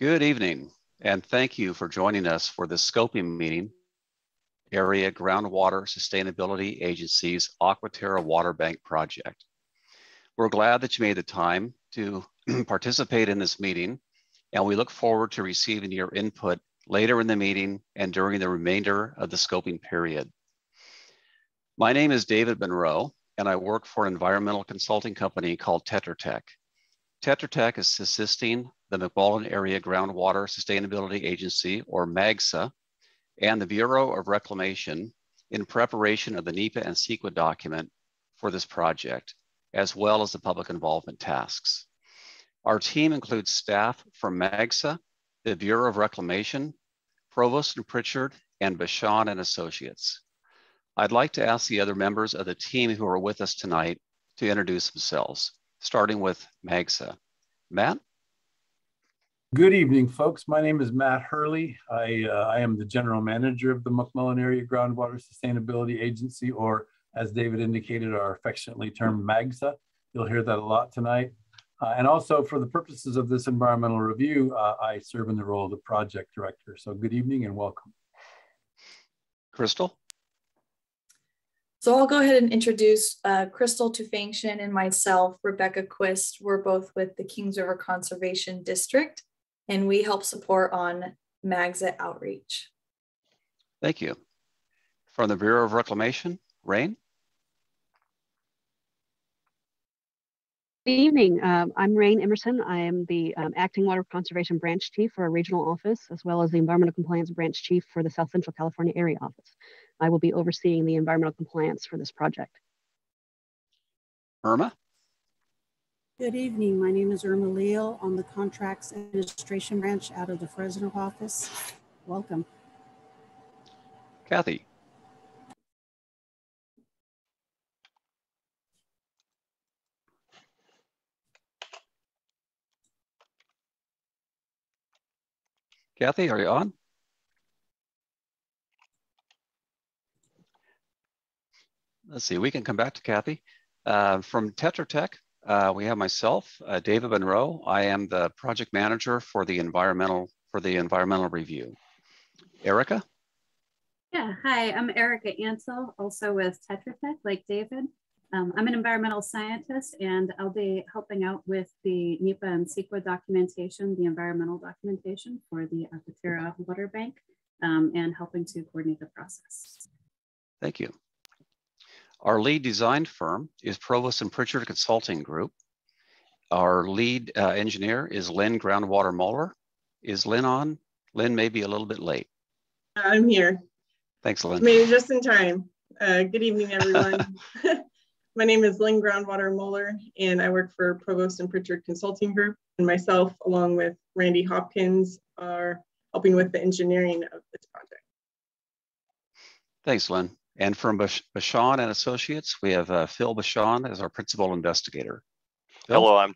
Good evening, and thank you for joining us for this scoping meeting, Area Groundwater Sustainability Agency's Aquaterra Water Bank project. We're glad that you made the time to participate in this meeting, and we look forward to receiving your input later in the meeting and during the remainder of the scoping period. My name is David Monroe, and I work for an environmental consulting company called Tetra Tech. Tetra Tech is assisting the McMullin Area Groundwater Sustainability Agency, or MAGSA, and the Bureau of Reclamation in preparation of the NEPA and CEQA document for this project, as well as the public involvement tasks. Our team includes staff from MAGSA, the Bureau of Reclamation, Provost and Pritchard, and Bachand and Associates. I'd like to ask the other members of the team who are with us tonight to introduce themselves, starting with MAGSA. Matt? Good evening, folks. My name is Matt Hurley. I, uh, I am the general manager of the McMullin Area Groundwater Sustainability Agency, or as David indicated, are affectionately termed MAGSA. You'll hear that a lot tonight. Uh, and also for the purposes of this environmental review, uh, I serve in the role of the project director. So good evening and welcome. Crystal? So I'll go ahead and introduce uh, Crystal Tufangshin and myself, Rebecca Quist. We're both with the Kings River Conservation District, and we help support on MAGSA outreach. Thank you. From the Bureau of Reclamation, Rain? Good evening. Um, I'm Rain Emerson. I am the um, Acting Water Conservation Branch Chief for our regional office, as well as the Environmental Compliance Branch Chief for the South Central California Area Office. I will be overseeing the environmental compliance for this project. Irma? Good evening. My name is Irma Leal on the Contracts Administration Branch out of the Fresno office. Welcome. Kathy? Kathy, are you on? Let's see, we can come back to Kathy. Uh, from Tetra Tech, uh, we have myself, uh, David Monroe. I am the project manager for the environmental for the environmental review. Erica? Yeah, hi, I'm Erica Ansel, also with Tetra Tech, like David. Um, I'm an environmental scientist and I'll be helping out with the NEPA and CEQA documentation, the environmental documentation for the Aquaterra Water Bank um, and helping to coordinate the process. Thank you. Our lead design firm is Provost and Pritchard Consulting Group. Our lead uh, engineer is Lynn Groundwater Moeller. Is Lynn on? Lynn may be a little bit late. I'm here. Thanks, Lynn. Maybe just in time. Uh, good evening, everyone. My name is Lynn Groundwater Moeller, and I work for Provost and Pritchard Consulting Group. And myself, along with Randy Hopkins, are helping with the engineering of this project. Thanks, Lynn. And from Bachand and Associates, we have uh, Phil Bachand as our principal investigator. Phil? Hello, I'm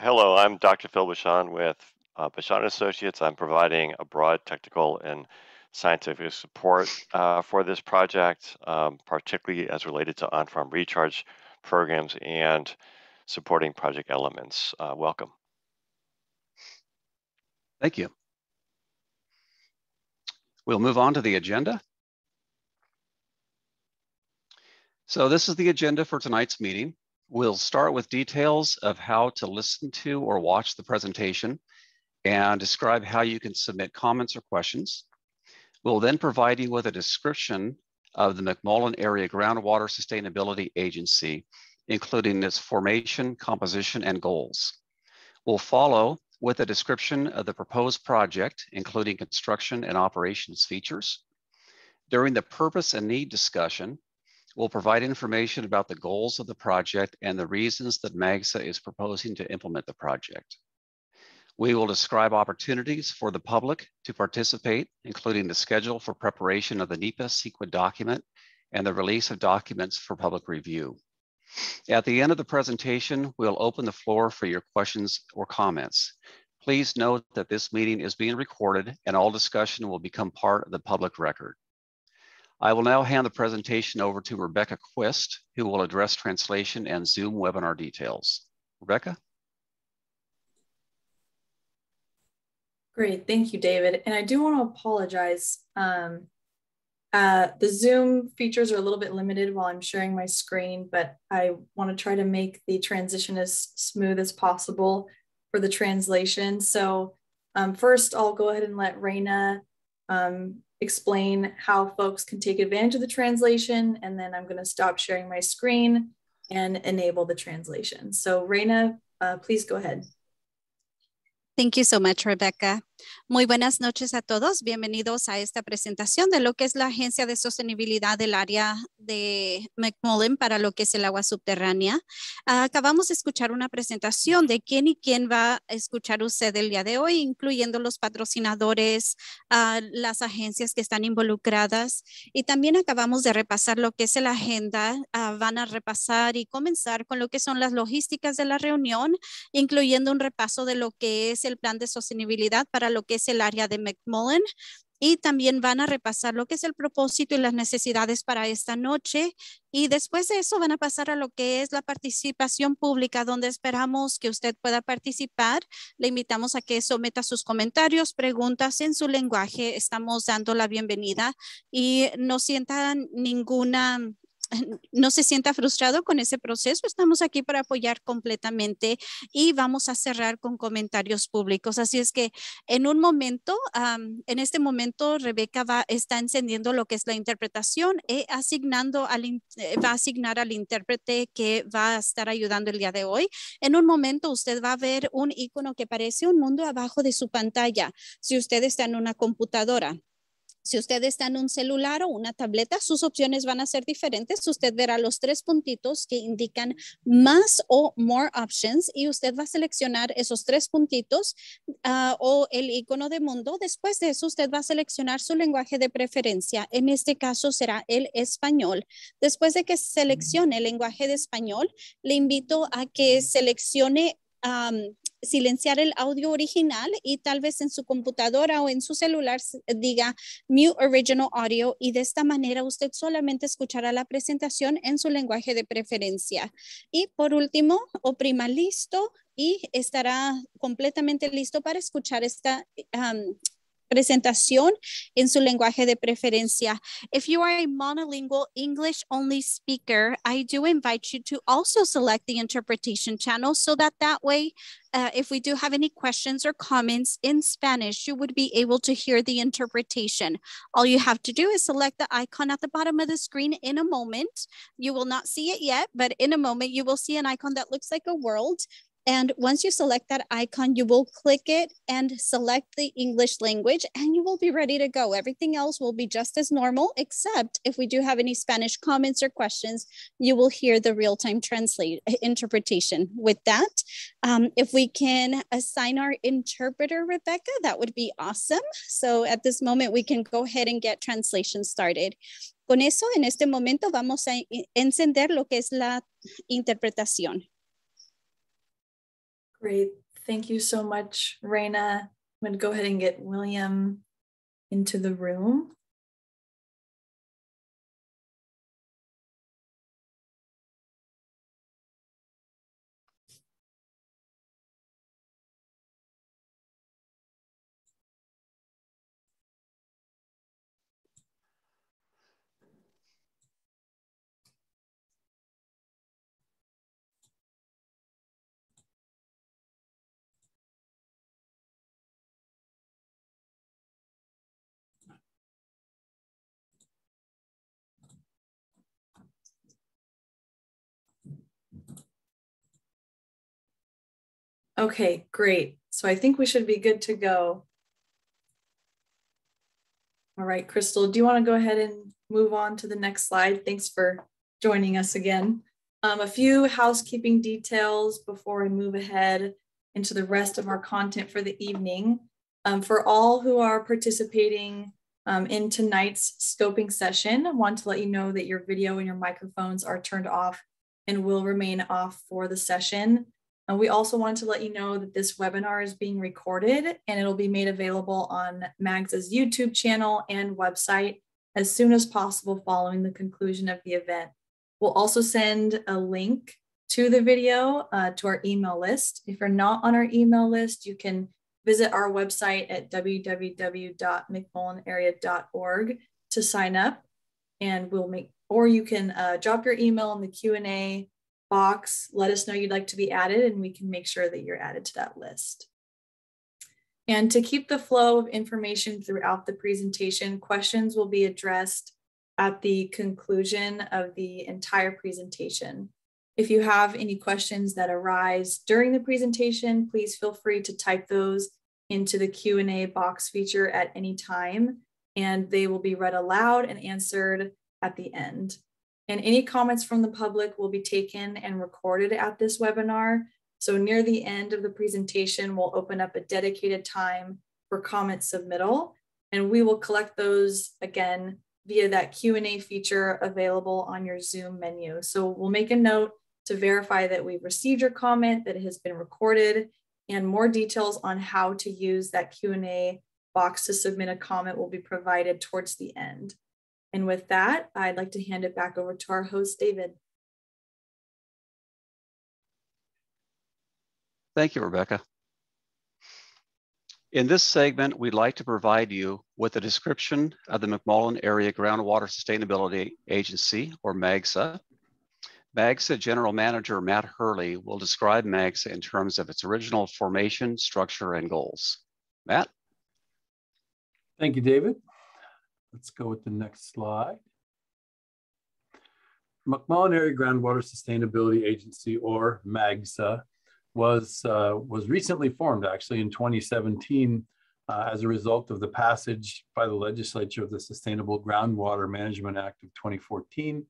hello. I'm Dr. Phil Bachand with uh, Bashan Associates. I'm providing a broad technical and scientific support uh, for this project, um, particularly as related to on-farm recharge programs and supporting project elements. Uh, welcome. Thank you. We'll move on to the agenda. So this is the agenda for tonight's meeting. We'll start with details of how to listen to or watch the presentation and describe how you can submit comments or questions. We'll then provide you with a description of the McMullin Area Groundwater Sustainability Agency, including its formation, composition, and goals. We'll follow with a description of the proposed project, including construction and operations features. During the purpose and need discussion, we'll provide information about the goals of the project and the reasons that MAGSA is proposing to implement the project. We will describe opportunities for the public to participate, including the schedule for preparation of the NEPA CEQA document and the release of documents for public review. At the end of the presentation, we'll open the floor for your questions or comments. Please note that this meeting is being recorded and all discussion will become part of the public record. I will now hand the presentation over to Rebecca Quist, who will address translation and Zoom webinar details. Rebecca? Great, thank you, David. And I do want to apologize. Um, uh, the Zoom features are a little bit limited while I'm sharing my screen, but I want to try to make the transition as smooth as possible for the translation. So um, first, I'll go ahead and let Raina um, explain how folks can take advantage of the translation, and then I'm going to stop sharing my screen and enable the translation. So Raina, uh, please go ahead. Thank you so much, Rebecca. Muy buenas noches a todos. Bienvenidos a esta presentación de lo que es la Agencia de Sostenibilidad del área de McMullen para lo que es el agua subterránea. acabamos de escuchar una presentación de quién y quién va a escuchar usted el día de hoy, incluyendo los patrocinadores, las agencias que están involucradas y también acabamos de repasar lo que es la agenda. van a repasar y comenzar con lo que son las logísticas de la reunión, incluyendo un repaso de lo que es el plan de sostenibilidad para lo que es el área de McMullen y también van a repasar lo que es el propósito y las necesidades para esta noche. Y después de eso van a pasar a lo que es la participación pública, donde esperamos que usted pueda participar. Le invitamos a que someta sus comentarios, preguntas en su lenguaje. Estamos dando la bienvenida y no sientan ninguna no se sienta frustrado con ese proceso. Estamos aquí para apoyar completamente y vamos a cerrar con comentarios públicos. Así es que en un momento, en este momento, Rebeca va, está encendiendo lo que es la interpretación y asignando al, eh, va a asignar al intérprete que va a estar ayudando el día de hoy. En un momento usted va a ver un icono que parece un mundo abajo de su pantalla. Si usted está en una computadora, si usted está en un celular o una tableta, sus opciones van a ser diferentes. Usted verá los tres puntitos que indican más o more options y usted va a seleccionar esos tres puntitos ah, o el icono de mundo. Después de eso, usted va a seleccionar su lenguaje de preferencia. En este caso será el español. Después de que seleccione el lenguaje de español, le invito a que seleccione silenciar el audio original y tal vez en su computadora o en su celular diga Mute Original Audio y de esta manera usted solamente escuchará la presentación en su lenguaje de preferencia. Y por último, oprima listo y estará completamente listo para escuchar esta presentación en su lenguaje de preferencia. If you are a monolingual English only speaker, I do invite you to also select the interpretation channel so that that way, uh, if we do have any questions or comments in Spanish, you would be able to hear the interpretation. All you have to do is select the icon at the bottom of the screen in a moment. You will not see it yet, but in a moment you will see an icon that looks like a world. And once you select that icon, you will click it and select the English language and you will be ready to go. Everything else will be just as normal, except if we do have any Spanish comments or questions, you will hear the real-time translate interpretation. With that, um, if we can assign our interpreter, Rebecca, that would be awesome. So at this moment, we can go ahead and get translation started. Con eso, en este momento vamos a encender lo que es la interpretación. Great. Thank you so much, Raina. I'm going to go ahead and get William into the room. Okay, great. So I think we should be good to go. All right, Crystal, do you want to go ahead and move on to the next slide? Thanks for joining us again. Um, a few housekeeping details before we move ahead into the rest of our content for the evening. Um, for all who are participating um, in tonight's scoping session, I want to let you know that your video and your microphones are turned off and will remain off for the session. We also wanted to let you know that this webinar is being recorded and it'll be made available on MAGS's YouTube channel and website as soon as possible following the conclusion of the event. We'll also send a link to the video uh, to our email list. If you're not on our email list, you can visit our website at www.mcmullinarea.org to sign up and we'll make, or you can uh, drop your email in the Q&A box, let us know you'd like to be added and we can make sure that you're added to that list. And to keep the flow of information throughout the presentation, questions will be addressed at the conclusion of the entire presentation. If you have any questions that arise during the presentation, please feel free to type those into the Q&A box feature at any time, and they will be read aloud and answered at the end. And any comments from the public will be taken and recorded at this webinar so near the end of the presentation, we'll open up a dedicated time for comment submittal, and we will collect those again via that Q&A feature available on your Zoom menu. So we'll make a note to verify that we've received your comment, that it has been recorded, and more details on how to use that Q&A box to submit a comment will be provided towards the end. And with that, I'd like to hand it back over to our host, David. Thank you, Rebecca. In this segment, we'd like to provide you with a description of the McMullin Area Groundwater Sustainability Agency, or MAGSA. MAGSA General Manager Matt Hurley will describe MAGSA in terms of its original formation, structure, and goals. Matt? Thank you, David. Let's go with the next slide. McMullin Area Groundwater Sustainability Agency, or MAGSA, was, uh, was recently formed actually in 2017 uh, as a result of the passage by the legislature of the Sustainable Groundwater Management Act of 2014.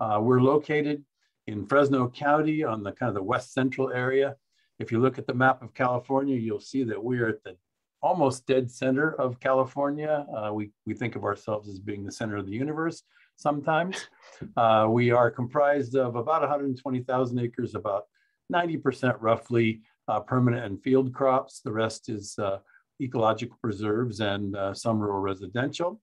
Uh, we're located in Fresno County on the kind of the west central area. If you look at the map of California, you'll see that we are at the almost dead center of California. Uh, we, we think of ourselves as being the center of the universe sometimes. Uh, we are comprised of about 120,000 acres, about 90% roughly uh, permanent and field crops. The rest is uh, ecological preserves and uh, some rural residential.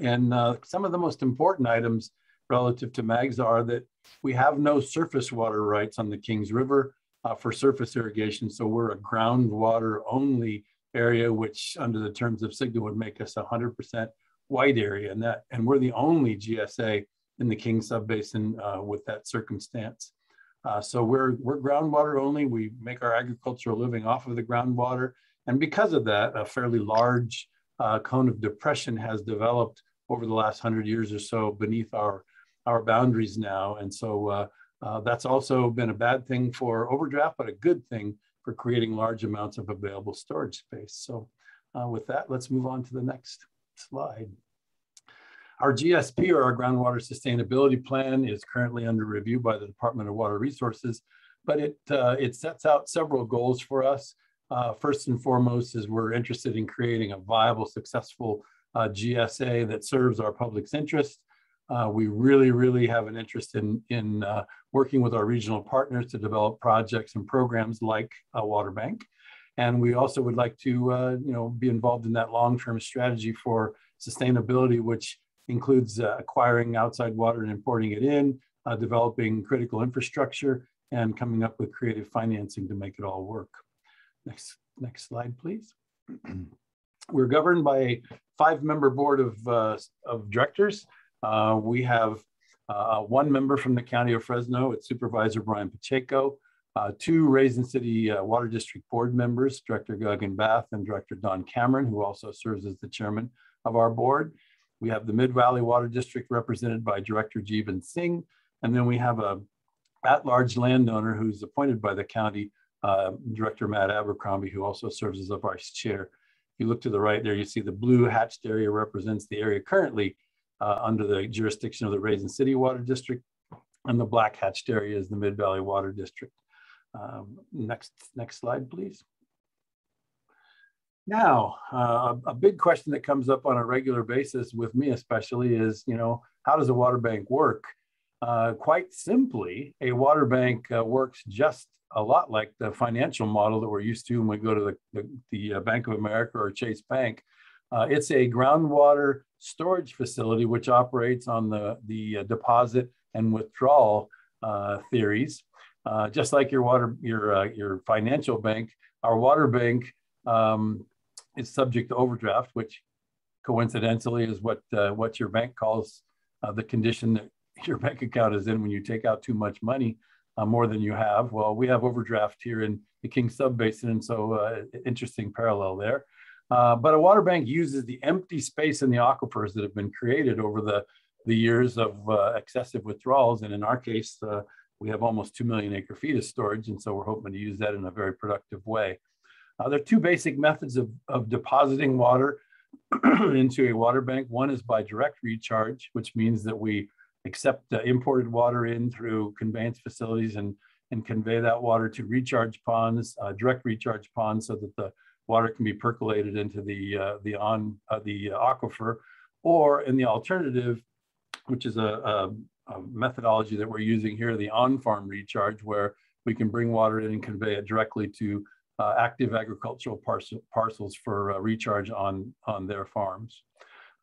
And uh, some of the most important items relative to MAGS are that we have no surface water rights on the Kings River uh, for surface irrigation. So we're a groundwater only area, which under the terms of SGMA would make us 100% white area. And, that, and we're the only GSA in the King Subbasin uh, with that circumstance. Uh, so we're, we're groundwater only. We make our agricultural living off of the groundwater. And because of that, a fairly large uh, cone of depression has developed over the last hundred years or so beneath our, our boundaries now. And so uh, uh that's also been a bad thing for overdraft, but a good thing for creating large amounts of available storage space. So uh, with that, let's move on to the next slide. Our GSP, or our Groundwater Sustainability Plan, is currently under review by the Department of Water Resources, but it, uh, it sets out several goals for us. Uh, first and foremost is we're interested in creating a viable, successful uh, GSA that serves our public's interest. Uh, we really, really have an interest in, in uh, working with our regional partners to develop projects and programs like a water bank. And we also would like to, uh, you know, be involved in that long-term strategy for sustainability, which includes uh, acquiring outside water and importing it in, uh, developing critical infrastructure, and coming up with creative financing to make it all work. Next, next slide, please. We're governed by a five-member board of, uh, of directors. Uh, we have uh, one member from the County of Fresno, it's Supervisor Brian Pacheco, uh, two Raisin City Water District board members, Director Gagan Bath and Director Don Cameron, who also serves as the chairman of our board, we have the Mid Valley Water District represented by Director Jeevan Singh. And then we have a at-large landowner who's appointed by the county, uh, Director Matt Abercrombie, who also serves as a vice chair. If you look to the right there, you see the blue hatched area represents the area currently uh, under the jurisdiction of the Raisin City Water District, and the black hatched area is the Mid Valley Water District. Um, next, next slide, please. Now, uh, a big question that comes up on a regular basis with me, especially, is you know, how does a water bank work? Uh, quite simply, a water bank uh, works just a lot like the financial model that we're used to when we go to the, the, the uh, Bank of America or Chase Bank. Uh, it's a groundwater storage facility which operates on the, the uh, deposit and withdrawal theories. just like your water, your, your financial bank, our water bank um, is subject to overdraft, which coincidentally is what uh, what your bank calls uh, the condition that your bank account is in when you take out too much money, uh, more than you have. Well, we have overdraft here in the King Sub Basin, and so uh, interesting parallel there. Uh, but a water bank uses the empty space in the aquifers that have been created over the, the years of uh, excessive withdrawals. And in our case, uh, we have almost 2 million acre feet of storage. And so we're hoping to use that in a very productive way. Uh, there are two basic methods of, of depositing water into a water bank. One is by direct recharge, which means that we accept imported water in through conveyance facilities and, and convey that water to recharge ponds, uh, direct recharge ponds so that the water can be percolated into the, uh, the, on, uh, the aquifer, or in the alternative, which is a, a, a, methodology that we're using here, the on-farm recharge, where we can bring water in and convey it directly to uh, active agricultural parcel, parcels for uh, recharge on, on their farms.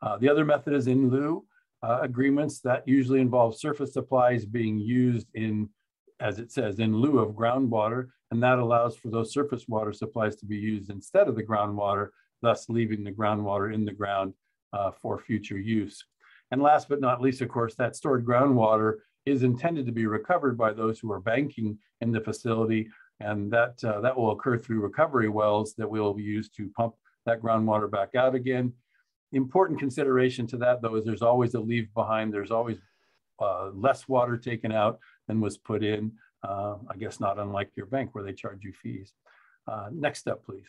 Uh, the other method is in lieu uh, agreements that usually involve surface supplies being used in, as it says, in lieu of groundwater and that allows for those surface water supplies to be used instead of the groundwater, thus leaving the groundwater in the ground uh, for future use. And last but not least, of course, that stored groundwater is intended to be recovered by those who are banking in the facility, and that, uh, that will occur through recovery wells that we'll use to pump that groundwater back out again. Important consideration to that, though, is there's always a leave behind. There's always uh, less water taken out than was put in. Uh, I guess not unlike your bank where they charge you fees. Uh, next step, please.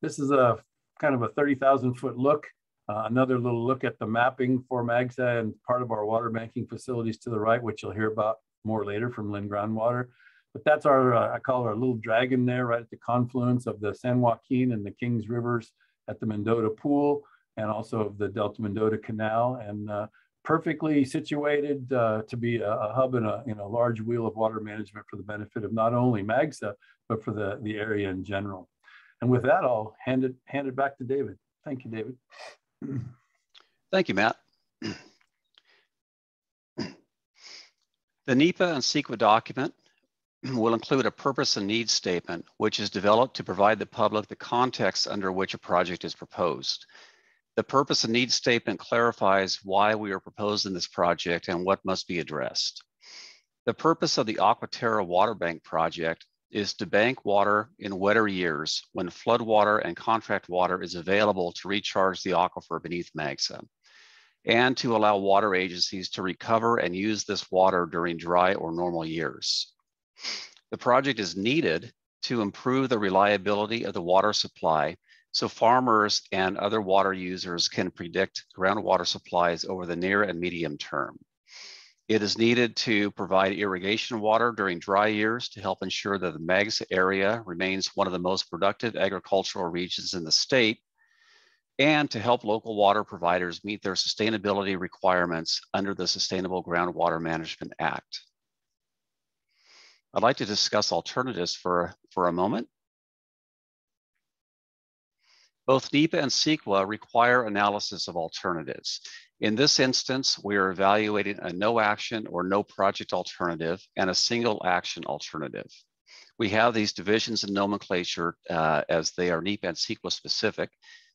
This is a kind of a 30,000 foot look. Uh, another little look at the mapping for MAGSA and part of our water banking facilities to the right, which you'll hear about more later from Lynn Groundwater. But that's our, uh, I call our little dragon there, right at the confluence of the San Joaquin and the Kings Rivers at the Mendota Pool and also of the Delta Mendota Canal. And uh, perfectly situated uh, to be a, a, hub in a, in a large wheel of water management for the benefit of not only MAGSA, but for the, the area in general. And with that, I'll hand it, hand it back to David. Thank you, David. Thank you, Matt. The NEPA and CEQA document will include a purpose and needs statement, which is developed to provide the public the context under which a project is proposed. The purpose and needs statement clarifies why we are proposing this project and what must be addressed. The purpose of the Aquaterra Water Bank project is to bank water in wetter years when floodwater and contract water is available to recharge the aquifer beneath MAGSA, and to allow water agencies to recover and use this water during dry or normal years. The project is needed to improve the reliability of the water supply so farmers and other water users can predict groundwater supplies over the near and medium term. It is needed to provide irrigation water during dry years to help ensure that the MAGS area remains one of the most productive agricultural regions in the state and to help local water providers meet their sustainability requirements under the Sustainable Groundwater Management Act. I'd like to discuss alternatives for, for a moment. Both NEPA and CEQA require analysis of alternatives. In this instance, we are evaluating a no action or no project alternative and a single action alternative. We have these divisions in nomenclature uh, as they are NEPA and CEQA specific.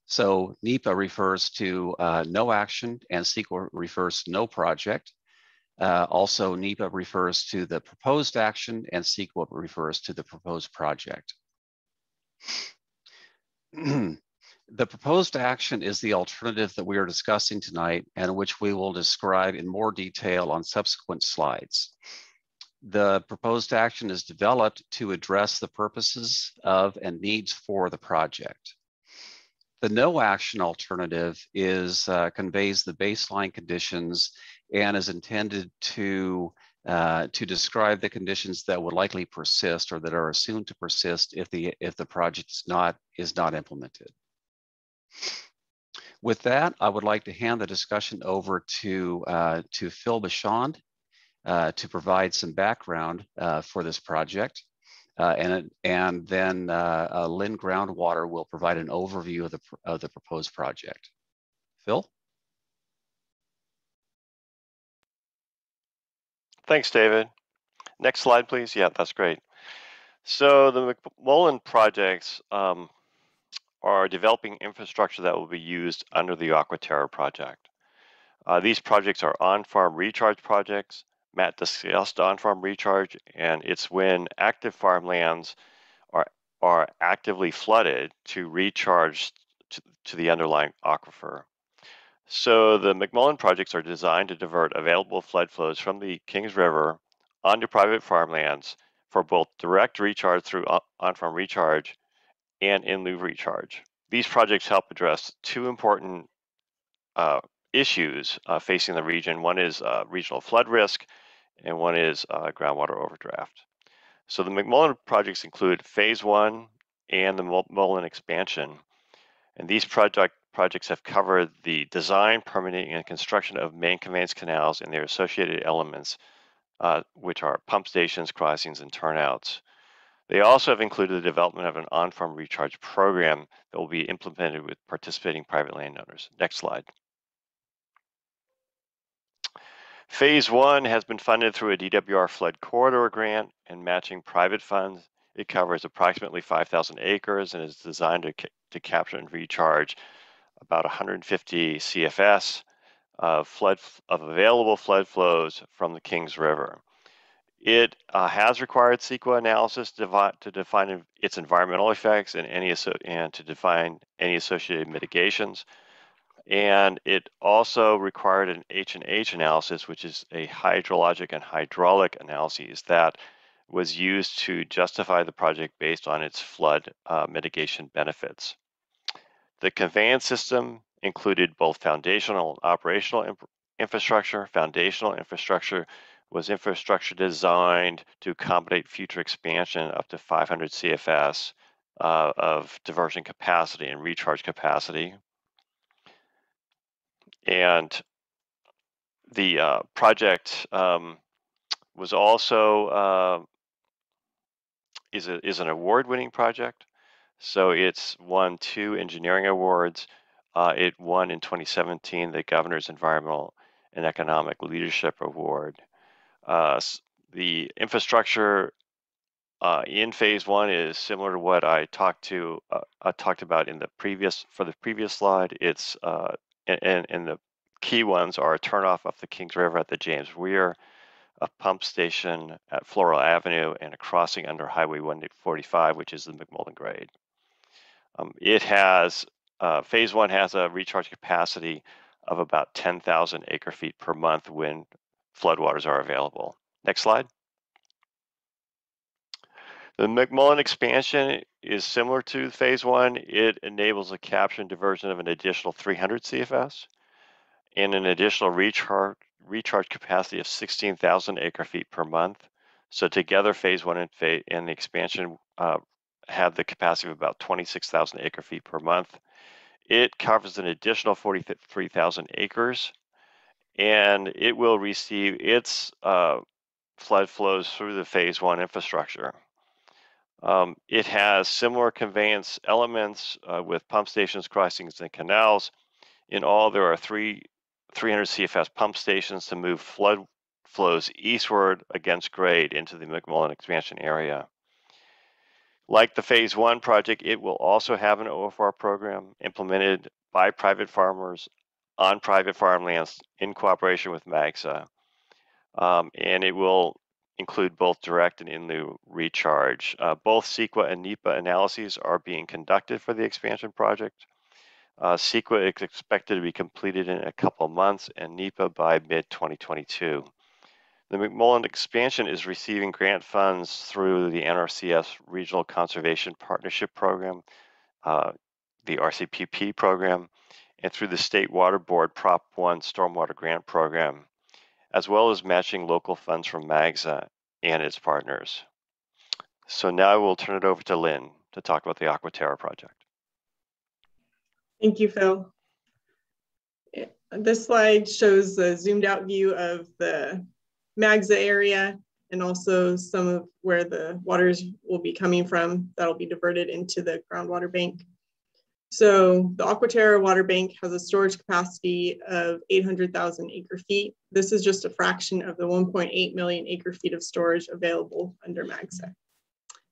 So NEPA refers to uh, no action and CEQA refers to no project. Uh, also, NEPA refers to the proposed action and CEQA refers to the proposed project. The proposed action is the alternative that we are discussing tonight and which we will describe in more detail on subsequent slides. The proposed action is developed to address the purposes of and needs for the project. The no action alternative is uh, conveys the baseline conditions and is intended to uh, to describe the conditions that would likely persist or that are assumed to persist if the if the project is not is not implemented. With that, I would like to hand the discussion over to, uh, to Phil Bachand uh, to provide some background uh, for this project. Uh, and, and then uh, uh, Lynn Groundwater will provide an overview of the, of the proposed project. Phil? Thanks, David. Next slide, please. Yeah, that's great. So the McMullin projects um, are developing infrastructure that will be used under the Aquaterra project. Uh, these projects are on-farm recharge projects. Matt discussed on-farm recharge, and it's when active farmlands are, are actively flooded to recharge to, to the underlying aquifer. So the McMullin projects are designed to divert available flood flows from the Kings River onto private farmlands for both direct recharge through on-farm recharge and in lieu recharge. These projects help address two important uh, issues uh, facing the region. One is uh, regional flood risk, and one is uh, groundwater overdraft. So the McMullin projects include phase one and the McMullin expansion. And these project projects have covered the design, permitting, and construction of main conveyance canals and their associated elements, uh, which are pump stations, crossings, and turnouts. They also have included the development of an on-farm recharge program that will be implemented with participating private landowners. Next slide. Phase one has been funded through a DWR flood corridor grant and matching private funds. It covers approximately 5,000 acres and is designed to, to capture and recharge about 150 CFS of flood of available flood flows from the Kings River. It uh, has required CEQA analysis to, to, define its environmental effects and any and to define any associated mitigations. And it also required an H&H analysis, which is a hydrologic and hydraulic analysis that was used to justify the project based on its flood uh, mitigation benefits. The conveyance system included both foundational and operational infrastructure. Foundational infrastructure was infrastructure designed to accommodate future expansion up to 500 CFS uh, of diversion capacity and recharge capacity. And the uh, project um, was also uh, is, a, is an award-winning project. So it's won two engineering awards. Uh, it won in 2017 the Governor's Environmental and Economic Leadership Award. Uh, the infrastructure uh, in phase one is similar to what I talked to uh, I talked about in the previous for the previous slide. It's uh, and, and the key ones are a turnoff of the Kings River at the James Weir, a pump station at Floral Avenue, and a crossing under Highway 145, which is the McMullin grade. Um, it has, uh, phase one has a recharge capacity of about 10,000 acre feet per month when floodwaters are available. Next slide. The McMullin expansion is similar to phase one. It enables a capture and diversion of an additional 300 CFS and an additional recharge, recharge capacity of 16,000 acre feet per month. So together, phase one and, phase, and the expansion uh, have the capacity of about 26,000 acre feet per month. It covers an additional 43,000 acres, and it will receive its uh, flood flows through the phase one infrastructure. Um, it has similar conveyance elements uh, with pump stations, crossings, and canals. In all, there are three 300 CFS pump stations to move flood flows eastward against grade into the McMullin expansion area. Like the phase one project, it will also have an OFR program implemented by private farmers on private farmlands in cooperation with MAGSA. Um, and it will include both direct and in lieu recharge. Uh, both CEQA and NEPA analyses are being conducted for the expansion project. Uh, CEQA is expected to be completed in a couple months and NEPA by mid 2022. The McMullin expansion is receiving grant funds through the NRCS Regional Conservation Partnership Program, uh, the RCPP program, and through the State Water Board Prop 1 Stormwater Grant Program, as well as matching local funds from MAGSA and its partners. So now I will turn it over to Lynn to talk about the Aquaterra project. Thank you, Phil. This slide shows a zoomed out view of the Magsa area and also some of where the waters will be coming from that'll be diverted into the groundwater bank. So the Aquaterra water bank has a storage capacity of 800,000 acre feet. This is just a fraction of the 1.8 million acre feet of storage available under MAGSA.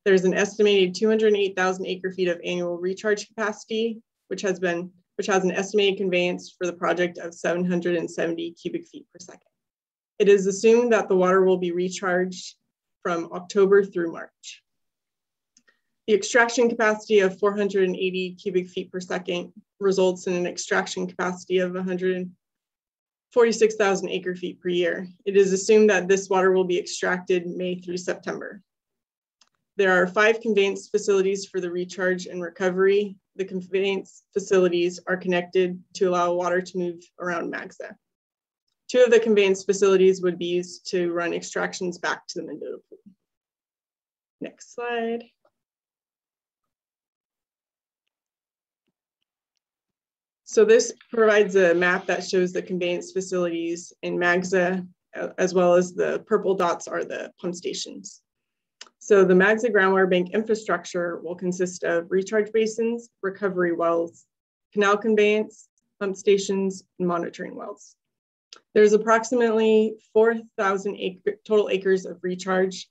There's an estimated 208,000 acre feet of annual recharge capacity, which has been which has an estimated conveyance for the project of 770 cubic feet per second. It is assumed that the water will be recharged from October through March. The extraction capacity of 480 cubic feet per second results in an extraction capacity of 146,000 acre feet per year. It is assumed that this water will be extracted May through September. There are five conveyance facilities for the recharge and recovery. The conveyance facilities are connected to allow water to move around Magsa. Two of the conveyance facilities would be used to run extractions back to the Mendota pool. Next slide. So this provides a map that shows the conveyance facilities in Magsa, as well as the purple dots are the pump stations. So the Magsa groundwater bank infrastructure will consist of recharge basins, recovery wells, canal conveyance, pump stations, and monitoring wells. There's approximately 4,000 acre, total acres of recharge.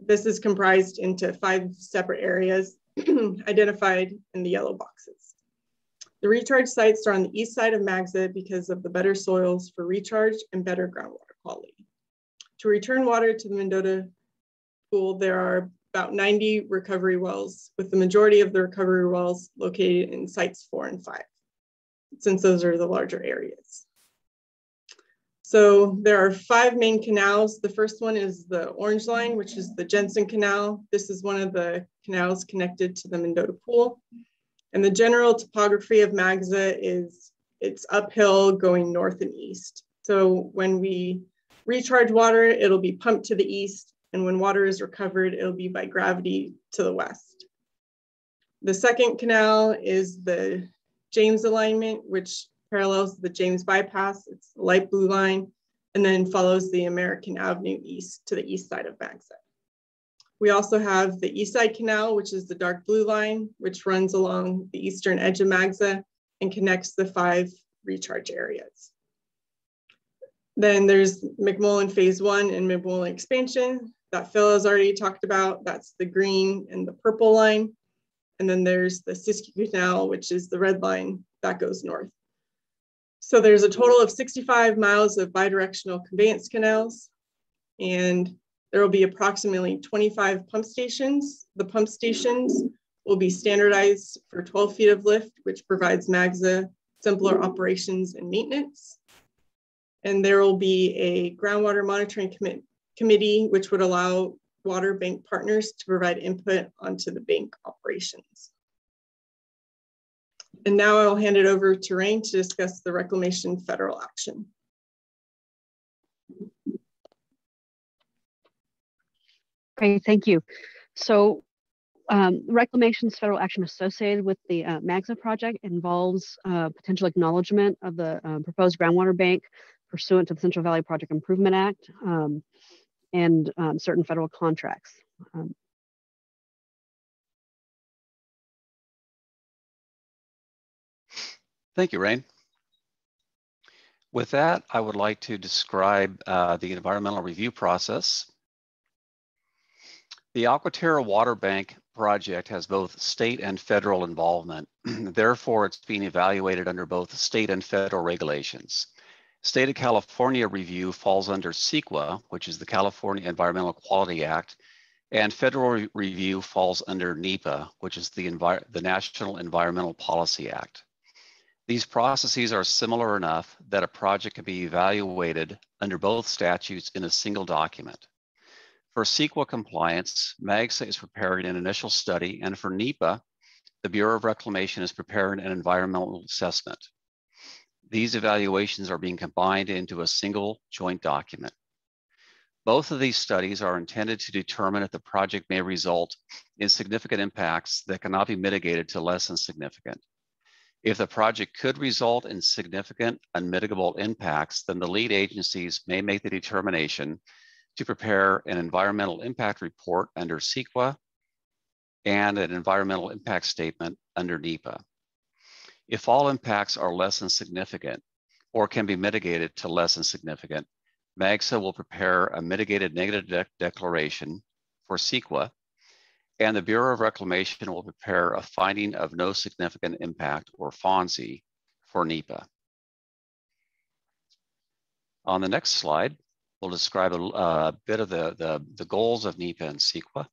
This is comprised into five separate areas identified in the yellow boxes. The recharge sites are on the east side of Magsa because of the better soils for recharge and better groundwater quality. To return water to the Mendota pool, there are about 90 recovery wells, with the majority of the recovery wells located in sites four and five, since those are the larger areas. So there are five main canals. The first one is the orange line, which is the Jensen Canal. This is one of the canals connected to the Mendota Pool. And the general topography of Magsa is it's uphill going north and east. So when we recharge water, it'll be pumped to the east and when water is recovered, it'll be by gravity to the west. The second canal is the James alignment, which parallels the James bypass. It's the light blue line, and then follows the American Avenue east to the east side of Magsa. We also have the East Side Canal, which is the dark blue line, which runs along the eastern edge of Magsa and connects the five recharge areas. Then there's McMullin Phase One and McMullin Expansion that Phil has already talked about. That's the green and the purple line. And then there's the Siskiyou Canal, which is the red line that goes north. So there's a total of 65 miles of bidirectional conveyance canals, and there will be approximately 25 pump stations. The pump stations will be standardized for 12 feet of lift, which provides MAGSA simpler operations and maintenance. And there will be a groundwater monitoring commit committee, which would allow water bank partners to provide input onto the bank operations. And now I'll hand it over to Rain to discuss the reclamation federal action. Great, thank you. So um, reclamation's federal action associated with the uh, MAGSA project involves uh, potential acknowledgement of the uh, proposed groundwater bank pursuant to the Central Valley Project Improvement Act. Um, and um, certain federal contracts. Um, Thank you, Rain. With that, I would like to describe uh, the environmental review process. The Aquaterra Water Bank project has both state and federal involvement. Therefore, it's being evaluated under both state and federal regulations. State of California review falls under CEQA, which is the California Environmental Quality Act, and federal re review falls under NEPA, which is the, the National Environmental Policy Act. These processes are similar enough that a project can be evaluated under both statutes in a single document. For CEQA compliance, MAGSA is preparing an initial study, and for NEPA, the Bureau of Reclamation is preparing an environmental assessment. These evaluations are being combined into a single joint document. Both of these studies are intended to determine if the project may result in significant impacts that cannot be mitigated to less than significant. If the project could result in significant unmitigable impacts, then the lead agencies may make the determination to prepare an environmental impact report under CEQA and an environmental impact statement under NEPA. If all impacts are less than significant or can be mitigated to less than significant, MAGSA will prepare a mitigated negative de declaration for CEQA and the Bureau of Reclamation will prepare a finding of no significant impact or FONSI for NEPA. On the next slide, we'll describe a, uh, a bit of the, the, the, goals of NEPA and CEQA.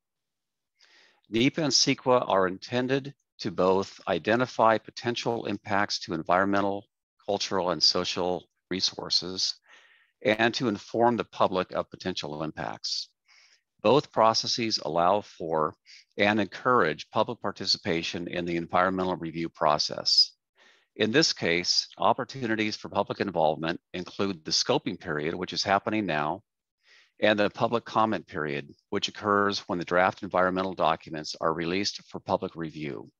NEPA and CEQA are intended to both identify potential impacts to environmental, cultural, and social resources, and to inform the public of potential impacts. Both processes allow for and encourage public participation in the environmental review process. In this case, opportunities for public involvement include the scoping period, which is happening now, and the public comment period, which occurs when the draft environmental documents are released for public review.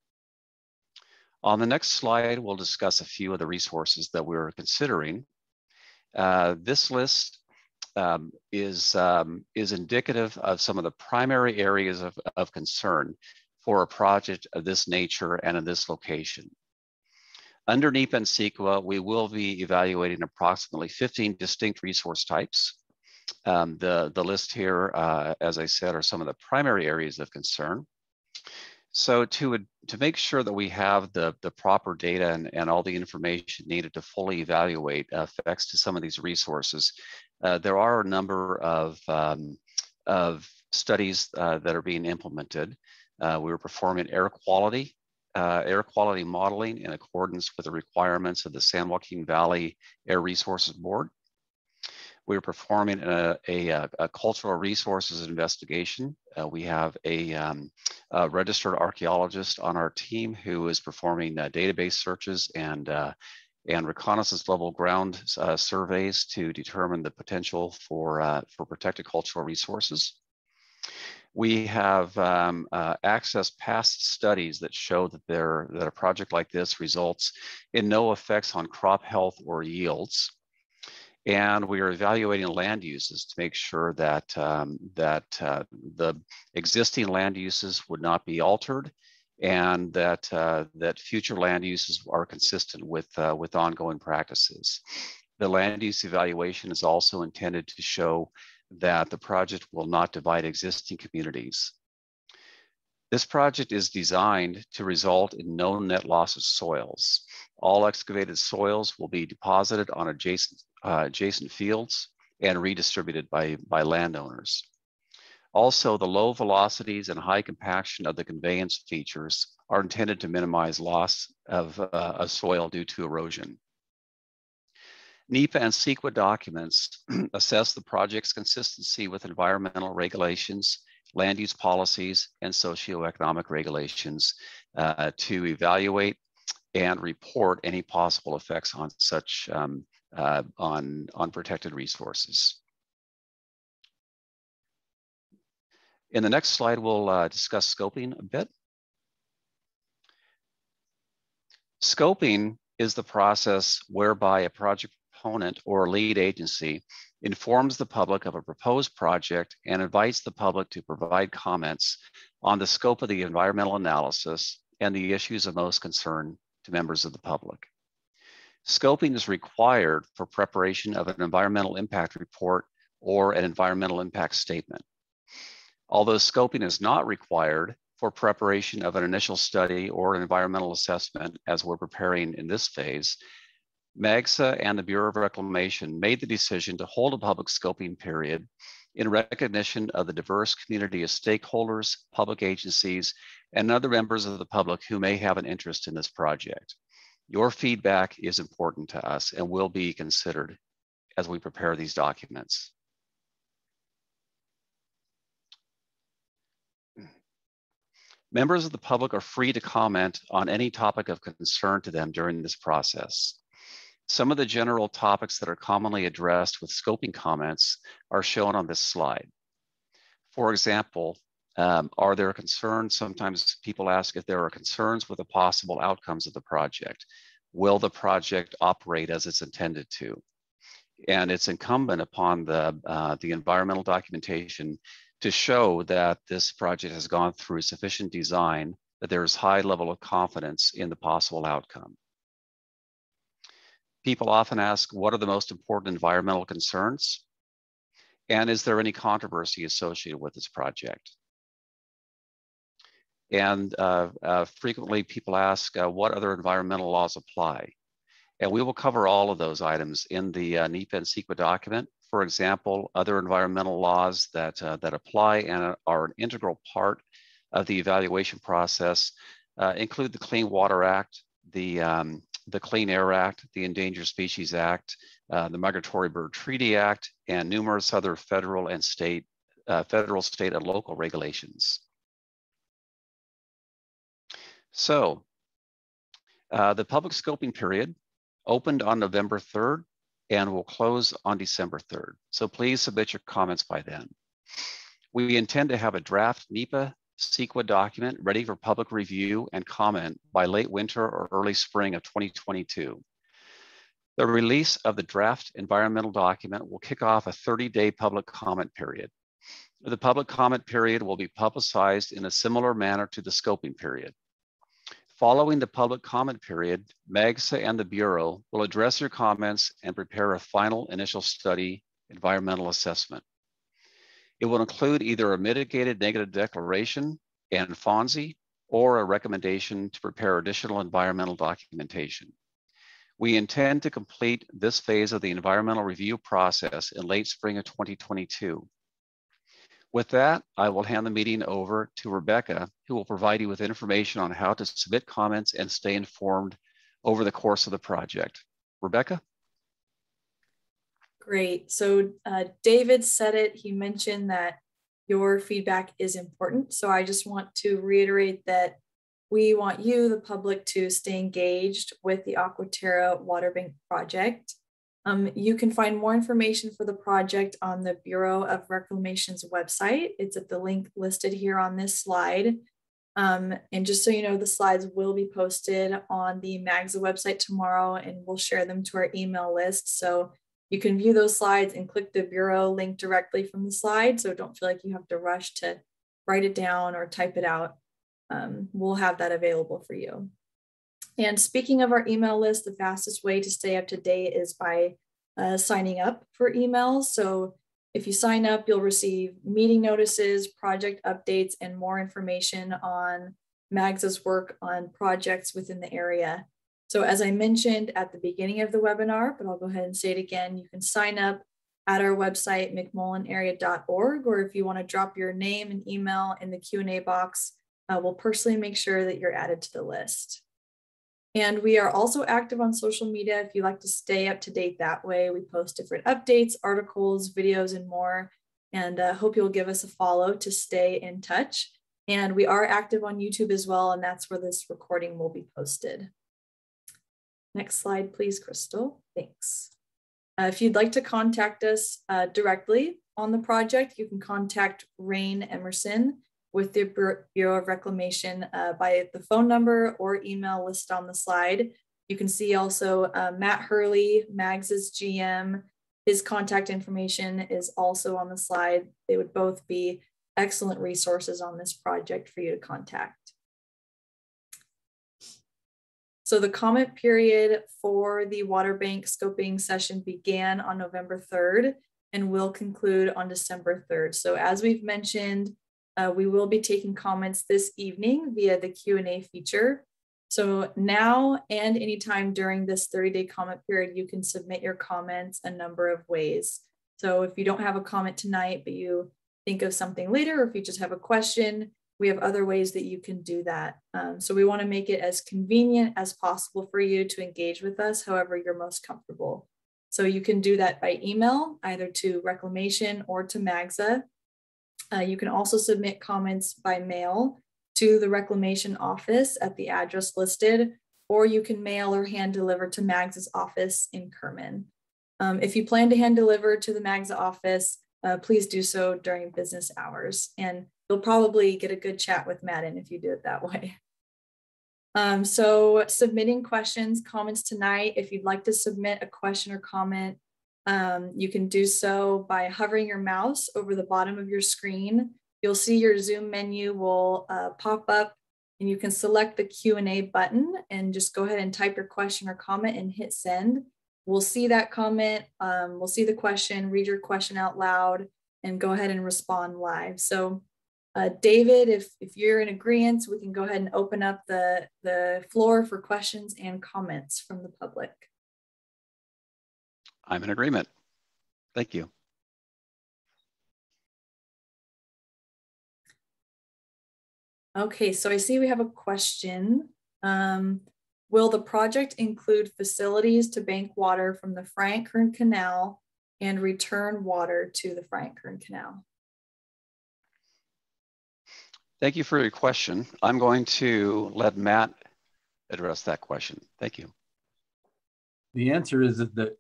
On the next slide, we'll discuss a few of the resources that we're considering. Uh, this list um, is, um, is indicative of some of the primary areas of, of concern for a project of this nature and in this location. Under NEPA and CEQA, we will be evaluating approximately 15 distinct resource types. Um, the, the list here, uh, as I said, are some of the primary areas of concern. So to, to make sure that we have the, the proper data and, and all the information needed to fully evaluate effects to some of these resources, uh, there are a number of, um, of studies uh, that are being implemented. Uh, we were performing air quality, uh, air quality modeling in accordance with the requirements of the San Joaquin Valley Air Resources Board. We are performing a, a, a cultural resources investigation. Uh, we have a, um, a, registered archaeologist on our team who is performing uh, database searches and, uh, and reconnaissance level ground uh, surveys to determine the potential for, uh, for protected cultural resources. We have um, uh, accessed past studies that show that, there, that a project like this results in no effects on crop health or yields. And we are evaluating land uses to make sure that, um, that uh, the existing land uses would not be altered and that, uh, that future land uses are consistent with, uh, with ongoing practices. The land use evaluation is also intended to show that the project will not divide existing communities. This project is designed to result in no net loss of soils. All excavated soils will be deposited on adjacent uh, adjacent fields and redistributed by, by landowners. Also, the low velocities and high compaction of the conveyance features are intended to minimize loss of, uh, of soil due to erosion. NEPA and CEQA documents assess the project's consistency with environmental regulations, land use policies, and socioeconomic regulations uh, to evaluate and report any possible effects on such um, uh, on, on protected resources. In the next slide, we'll uh, discuss scoping a bit. Scoping is the process whereby a project proponent or lead agency informs the public of a proposed project and invites the public to provide comments on the scope of the environmental analysis and the issues of most concern to members of the public. Scoping is required for preparation of an environmental impact report or an environmental impact statement. Although scoping is not required for preparation of an initial study or an environmental assessment as we're preparing in this phase, MAGSA and the Bureau of Reclamation made the decision to hold a public scoping period in recognition of the diverse community of stakeholders, public agencies, and other members of the public who may have an interest in this project. Your feedback is important to us and will be considered as we prepare these documents. Members of the public are free to comment on any topic of concern to them during this process. Some of the general topics that are commonly addressed with scoping comments are shown on this slide. For example, um, are there concerns? Sometimes people ask if there are concerns with the possible outcomes of the project. Will the project operate as it's intended to? And it's incumbent upon the, uh, the environmental documentation to show that this project has gone through sufficient design that there is high level of confidence in the possible outcome. People often ask, what are the most important environmental concerns? And is there any controversy associated with this project? And uh, uh, frequently people ask uh, what other environmental laws apply. And we will cover all of those items in the uh, NEPA and CEQA document. For example, other environmental laws that, uh, that apply and are an integral part of the evaluation process uh, include the Clean Water Act, the, um, the Clean Air Act, the Endangered Species Act, uh, the Migratory Bird Treaty Act, and numerous other federal and state, uh, federal, state, and local regulations. So uh, the public scoping period opened on November 3rd and will close on December 3rd. So please submit your comments by then. We intend to have a draft NEPA CEQA document ready for public review and comment by late winter or early spring of 2022. The release of the draft environmental document will kick off a 30-day public comment period. The public comment period will be publicized in a similar manner to the scoping period. Following the public comment period, MAGSA and the Bureau will address your comments and prepare a final initial study environmental assessment. It will include either a mitigated negative declaration and FONSI or a recommendation to prepare additional environmental documentation. We intend to complete this phase of the environmental review process in late spring of 2022. With that, I will hand the meeting over to Rebecca, who will provide you with information on how to submit comments and stay informed over the course of the project. Rebecca? Great. So uh, David said it, he mentioned that your feedback is important. So I just want to reiterate that we want you, the public, to stay engaged with the Aquaterra Water Bank project. Um, you can find more information for the project on the Bureau of Reclamation's website. It's at the link listed here on this slide. Um, and just so you know, the slides will be posted on the MAGSA website tomorrow, and we'll share them to our email list. So you can view those slides and click the Bureau link directly from the slide. So don't feel like you have to rush to write it down or type it out. Um, we'll have that available for you. And speaking of our email list, the fastest way to stay up to date is by uh, signing up for emails. So if you sign up, you'll receive meeting notices, project updates, and more information on MAGSA's work on projects within the area. So as I mentioned at the beginning of the webinar, but I'll go ahead and say it again, you can sign up at our website, mcmullinarea.org, or if you wanna drop your name and email in the Q&A box, uh, we'll personally make sure that you're added to the list. And we are also active on social media if you like to stay up to date that way. We post different updates, articles, videos, and more. And uh, hope you'll give us a follow to stay in touch. And we are active on YouTube as well, and that's where this recording will be posted. Next slide, please, Crystal. Thanks. Uh, if you'd like to contact us uh, directly on the project, you can contact Rain Emerson with the Bureau of Reclamation uh, by the phone number or email listed on the slide. You can see also uh, Matt Hurley, MAGSA's GM, his contact information is also on the slide. They would both be excellent resources on this project for you to contact. So the comment period for the water bank scoping session began on November 3rd and will conclude on December 3rd. So as we've mentioned, uh, we will be taking comments this evening via the Q&A feature. So now and anytime during this 30-day comment period, you can submit your comments a number of ways. So if you don't have a comment tonight, but you think of something later, or if you just have a question, we have other ways that you can do that. Um, so we wanna make it as convenient as possible for you to engage with us, however you're most comfortable. So you can do that by email, either to Reclamation or to MAGSA. Uh, you can also submit comments by mail to the reclamation office at the address listed, or you can mail or hand deliver to MAGSA's office in Kerman. Um, if you plan to hand deliver to the MAGSA office, uh, please do so during business hours. And you'll probably get a good chat with Madden if you do it that way. Um, so submitting questions, comments tonight, if you'd like to submit a question or comment, um, you can do so by hovering your mouse over the bottom of your screen. You'll see your Zoom menu will uh, pop up and you can select the Q&A button and just go ahead and type your question or comment and hit send. We'll see that comment, um, we'll see the question, read your question out loud and go ahead and respond live. So Uh, David, if, if you're in agreement, we can go ahead and open up the, the floor for questions and comments from the public. I'm in agreement. Thank you. Okay, so I see we have a question. Um, will the project include facilities to bank water from the Friant-Kern Canal and return water to the Friant-Kern Canal? Thank you for your question. I'm going to let Matt address that question. Thank you. The answer is that,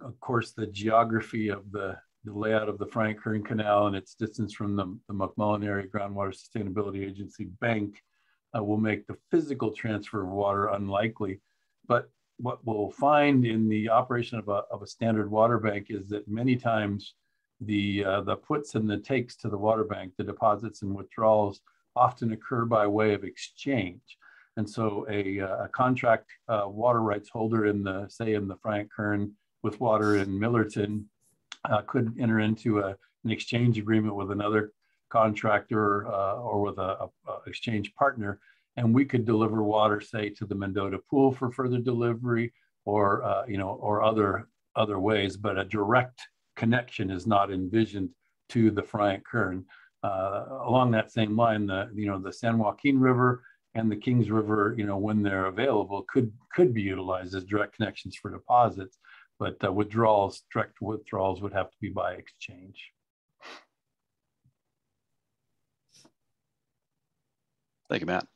of course, the geography of the the layout of the Friant-Kern Canal and its distance from the, the McMullin Area Groundwater Sustainability Agency bank uh, will make the physical transfer of water unlikely. But what we'll find in the operation of a, of a standard water bank is that many times the, uh, the puts and the takes to the water bank, the deposits and withdrawals often occur by way of exchange. And so a, uh, a contract uh, water rights holder in the, say in the Friant-Kern with water in Millerton uh, could enter into a, an exchange agreement with another contractor uh, or with a, a, exchange partner, and we could deliver water, say, to the Mendota pool for further delivery, or uh, you know, or other other ways. But a direct connection is not envisioned to the Friant-Kern. Uh, along that same line, the you know the San Joaquin River and the Kings River, you know, when they're available, could could be utilized as direct connections for deposits but uh, withdrawals, direct withdrawals would have to be by exchange. Thank you, Matt.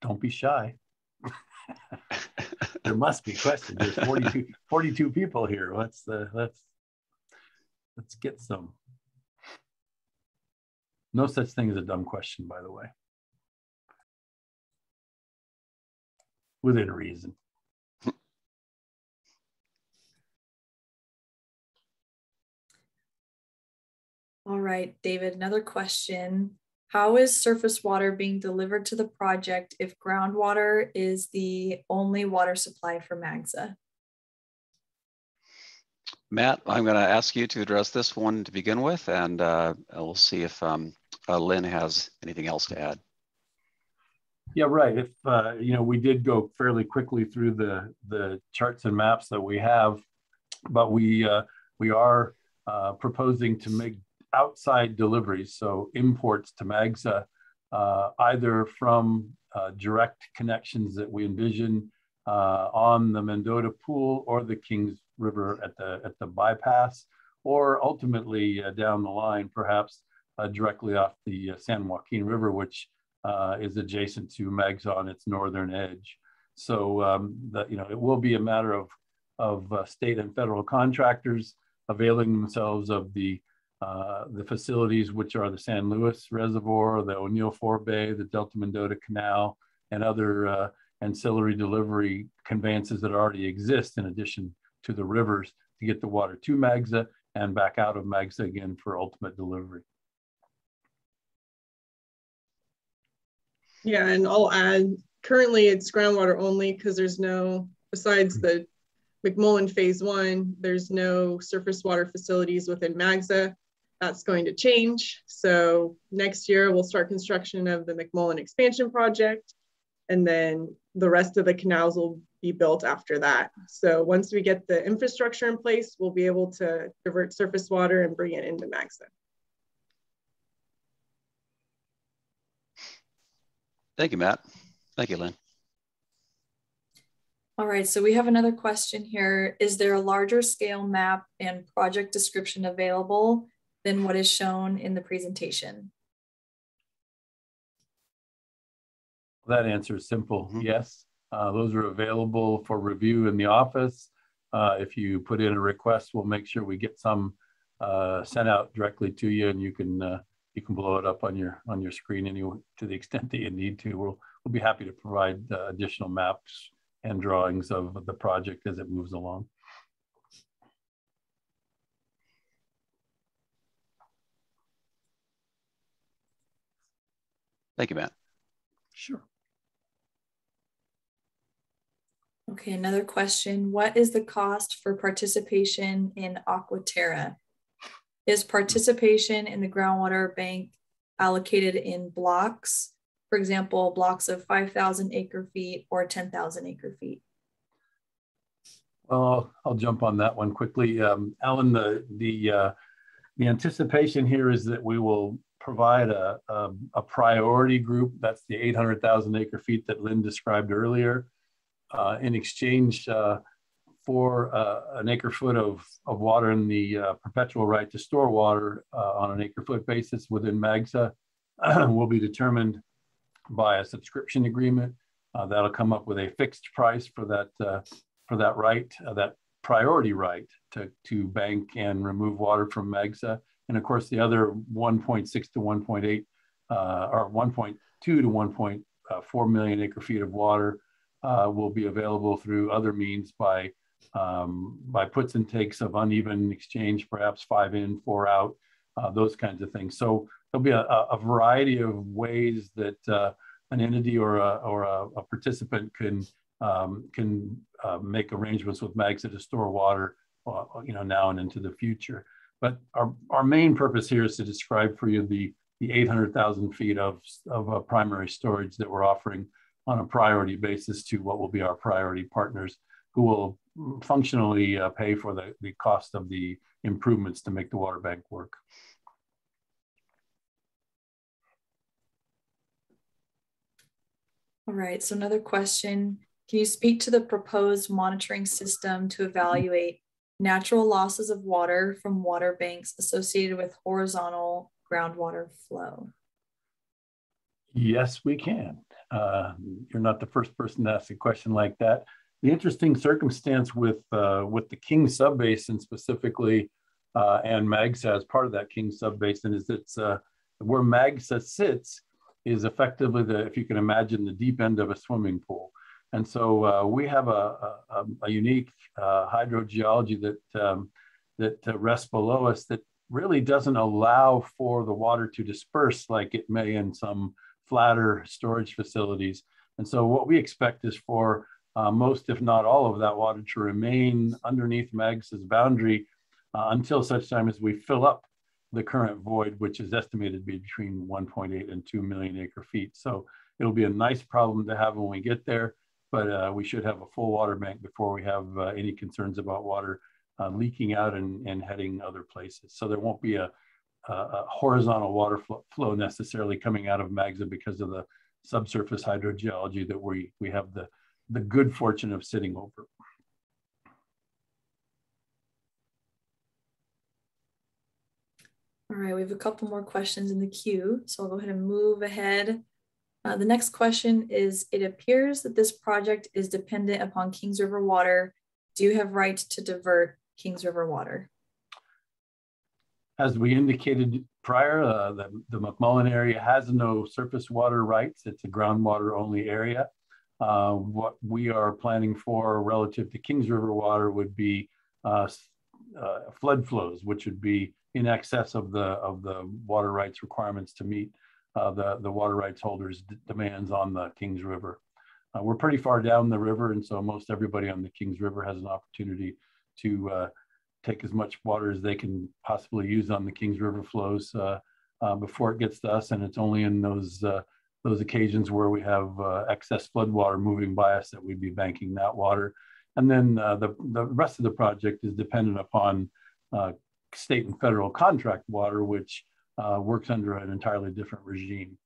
Don't be shy. there must be questions. There's 42, 42 people here. Let's uh, let's let's get some. No such thing as a dumb question, by the way. Within reason. All right, David, another question. How is surface water being delivered to the project if groundwater is the only water supply for MAGSA? Matt, I'm going to ask you to address this one to begin with, and uh, we'll see if um, uh, Lynn has anything else to add. Yeah, right. If uh, you know, we did go fairly quickly through the the charts and maps that we have, but we uh, we are uh, proposing to make outside deliveries, so imports to MAGSA, uh, either from uh, direct connections that we envision uh, on the Mendota Pool or the Kings River at the at the bypass, or ultimately down the line, perhaps uh, directly off the uh, San Joaquin River, which uh, is adjacent to MAGSA on its northern edge. So um, that you know, it will be a matter of of uh, state and federal contractors availing themselves of the uh, the facilities, which are the San Luis Reservoir, the O'Neill Forebay, the Delta Mendota Canal, and other uh, ancillary delivery conveyances that already exist in addition to the rivers to get the water to MAGSA and back out of MAGSA again for ultimate delivery. Yeah, and I'll add currently it's groundwater only because there's no, besides the McMullin phase one, there's no surface water facilities within MAGSA. That's going to change. So next year we'll start construction of the McMullin expansion project and then the rest of the canals will be built after that. So once we get the infrastructure in place, we'll be able to divert surface water and bring it into MAGSA. Thank you, Matt. Thank you, Lynn. All right, so we have another question here. Is there a larger scale map and project description available than what is shown in the presentation? That answer is simple, mm -hmm. yes. Uh, those are available for review in the office. Uh, if you put in a request, we'll make sure we get some uh, sent out directly to you and you can uh, you can blow it up on your on your screen anyway to the extent that you need to. We'll we'll be happy to provide uh, additional maps and drawings of the project as it moves along. Thank you, Matt. Sure. Okay, another question. What is the cost for participation in Aquaterra? Is participation in the groundwater bank allocated in blocks? For example, blocks of 5,000 acre feet or 10,000 acre feet? Well, I'll jump on that one quickly. Um, Alan, the, the, uh, the anticipation here is that we will provide a, a, a priority group. That's the 800,000 acre feet that Lynn described earlier. Uh, in exchange uh, for uh, an acre foot of, of water and the uh, perpetual right to store water uh, on an acre foot basis within MAGSA will be determined by a subscription agreement. That'll come up with a fixed price for that, for that right, that priority right to, to bank and remove water from MAGSA. And of course, the other 1.6 to 1.8 uh, or 1.2 to 1.4 million acre feet of water uh, will be available through other means by um, by puts and takes of uneven exchange, perhaps five in, four out, uh, those kinds of things. So there'll be a, a variety of ways that uh, an entity or a, or a, a participant can um, can uh, make arrangements with MAGSA to store water, uh, you know, now and into the future. But our, our main purpose here is to describe for you the, the 800,000 feet of, of uh, primary storage that we're offering on a priority basis to what will be our priority partners who will functionally uh, pay for the, the cost of the improvements to make the water bank work. All right, so another question. Can you speak to the proposed monitoring system to evaluate natural losses of water from water banks associated with horizontal groundwater flow? Yes, we can. Uh, you're not the first person to ask a question like that. The interesting circumstance with uh, with the King Subbasin specifically, uh, and MAGSA as part of that King Subbasin is it's uh, where MAGSA sits is effectively the, if you can imagine, the deep end of a swimming pool. And so uh, we have a, a, a unique uh, hydrogeology that, um, that uh, rests below us that really doesn't allow for the water to disperse like it may in some flatter storage facilities. And so what we expect is for uh, most, if not all of that water to remain underneath MAGSA's boundary uh, until such time as we fill up the current void, which is estimated to be between 1.8 and 2 million acre feet. So it'll be a nice problem to have when we get there but uh, we should have a full water bank before we have uh, any concerns about water uh, leaking out and, and heading other places. So there won't be a, a, a horizontal water flow, flow, necessarily coming out of MAGSA because of the subsurface hydrogeology that we, we have the, the good fortune of sitting over. All right, we have a couple more questions in the queue. So I'll go ahead and move ahead uh, the next question is, it appears that this project is dependent upon Kings River water. Do you have right to divert Kings River water? As we indicated prior, uh, the, the McMullin area has no surface water rights. It's a groundwater only area. Uh, what we are planning for relative to Kings River water would be uh, uh, flood flows, which would be in excess of the, of the water rights requirements to meet uh, the, the water rights holders demands on the Kings River. Uh, we're pretty far down the river, and so most everybody on the Kings River has an opportunity to uh, take as much water as they can possibly use on the Kings River flows uh, uh, before it gets to us. And it's only in those uh, those occasions where we have excess flood water moving by us that we'd be banking that water. And then the, the rest of the project is dependent upon state and federal contract water, which uh, works under an entirely different regime.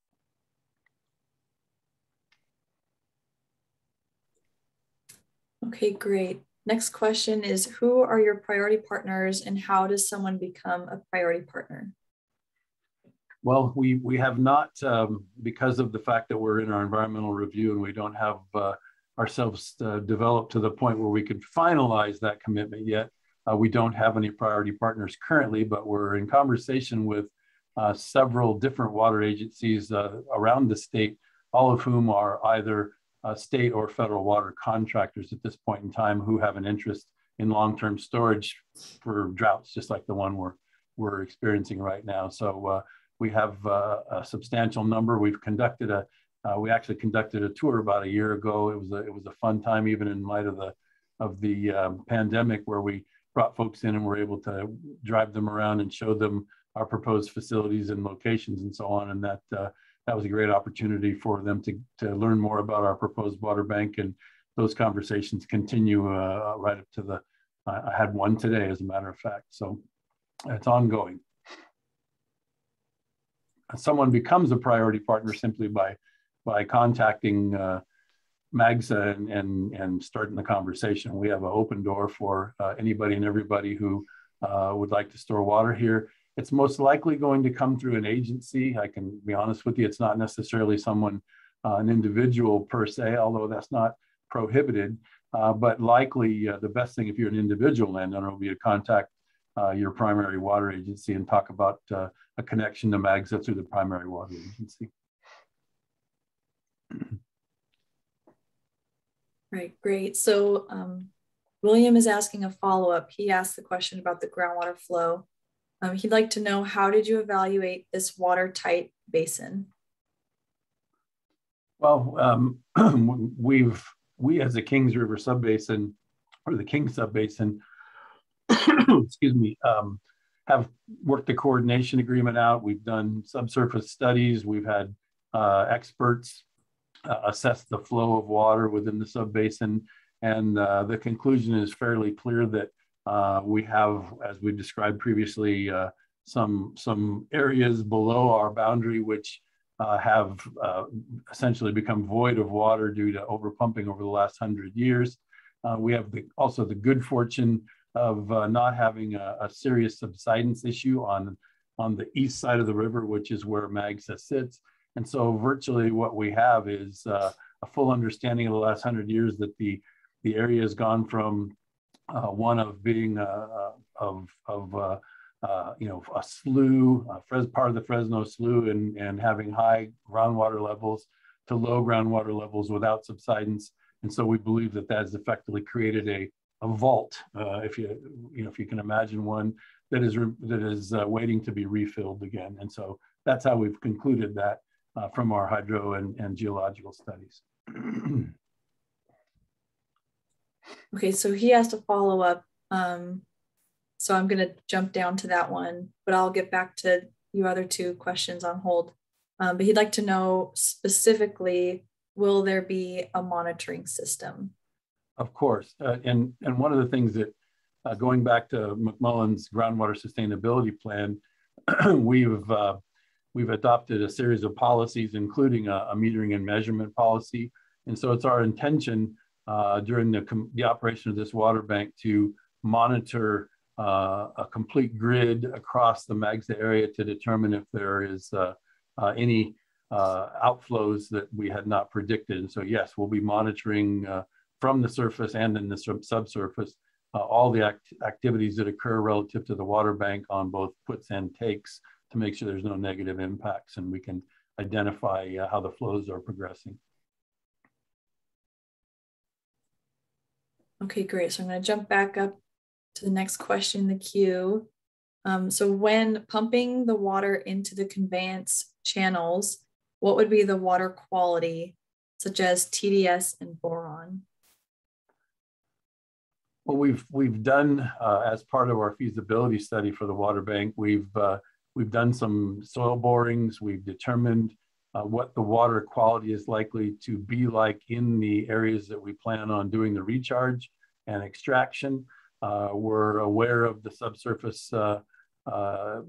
Okay, great. Next question is, who are your priority partners and how does someone become a priority partner? Well, we, we have not, um, because of the fact that we're in our environmental review and we don't have uh, ourselves uh, developed to the point where we can finalize that commitment yet. Uh, we don't have any priority partners currently, but we're in conversation with uh, several different water agencies uh, around the state, all of whom are either uh, state or federal water contractors at this point in time who have an interest in long-term storage for droughts, just like the one we're, we're experiencing right now. So uh, we have uh, a substantial number. We've conducted a, Uh, we actually conducted a tour about a year ago. It was a, it was a fun time, even in light of the of the um, pandemic, where we brought folks in and were able to drive them around and show them our proposed facilities and locations and so on. And that uh, that was a great opportunity for them to, to learn more about our proposed water bank. And those conversations continue uh, right up to the, I had one today, as a matter of fact. So it's ongoing. Someone becomes a priority partner simply by, by contacting uh, MAGSA and, and, and starting the conversation. We have an open door for uh, anybody and everybody who uh, would like to store water here. It's most likely going to come through an agency. I can be honest with you, it's not necessarily someone, uh, an individual per se, although that's not prohibited. Uh, but likely uh, the best thing if you're an individual landowner will be to contact uh, your primary water agency and talk about uh, a connection to MAGSA through the primary water agency. Right, great. So um, William is asking a follow-up. He asked the question about the groundwater flow. Um, he'd like to know how did you evaluate this watertight basin? Well, um, we've we as the Kings River subbasin or the King subbasin, excuse me, um, have worked the coordination agreement out. We've done subsurface studies. We've had uh, experts uh, assess the flow of water within the subbasin, and uh, the conclusion is fairly clear that uh, we have, as we described previously, uh, some, some areas below our boundary which uh, have uh, essentially become void of water due to overpumping over the last hundred years. Uh, we have the, also the good fortune of uh, not having a, a, serious subsidence issue on, on the east side of the river, which is where MAGSA sits. And so virtually what we have is a full understanding of the last hundred years that the, the area has gone from uh, one of being uh, uh of, of uh, you know, a slough, a part of the Fresno slough and, and having high groundwater levels to low groundwater levels without subsidence. And so we believe that that has effectively created a, a vault, if you, you know, if you can imagine one that is, that is waiting to be refilled again. And so that's how we've concluded that from our hydro and, and geological studies. Okay, so he has to follow up. Um, so I'm going to jump down to that one, but I'll get back to you other two questions on hold. Um, but he'd like to know specifically, will there be a monitoring system? Of course. Uh, and, and one of the things that, uh, going back to McMullin's groundwater sustainability plan, we've, uh, we've adopted a series of policies, including a, a metering and measurement policy. And so it's our intention uh, during the, the operation of this water bank to monitor uh, a complete grid across the MAGSA area to determine if there is uh, uh any uh, outflows that we had not predicted. And so yes, we'll be monitoring from the surface and in the sub subsurface all the act activities that occur relative to the water bank on both puts and takes to make sure there's no negative impacts and we can identify how the flows are progressing. Okay, great. So I'm going to jump back up to the next question in the queue. Um, so when pumping the water into the conveyance channels, what would be the water quality, such as TDS and boron? Well, we've we've done uh, as part of our feasibility study for the water bank, we've uh, we've done some soil borings. We've determined uh, what the water quality is likely to be like in the areas that we plan on doing the recharge and extraction. Uh, we're aware of the subsurface uh, uh,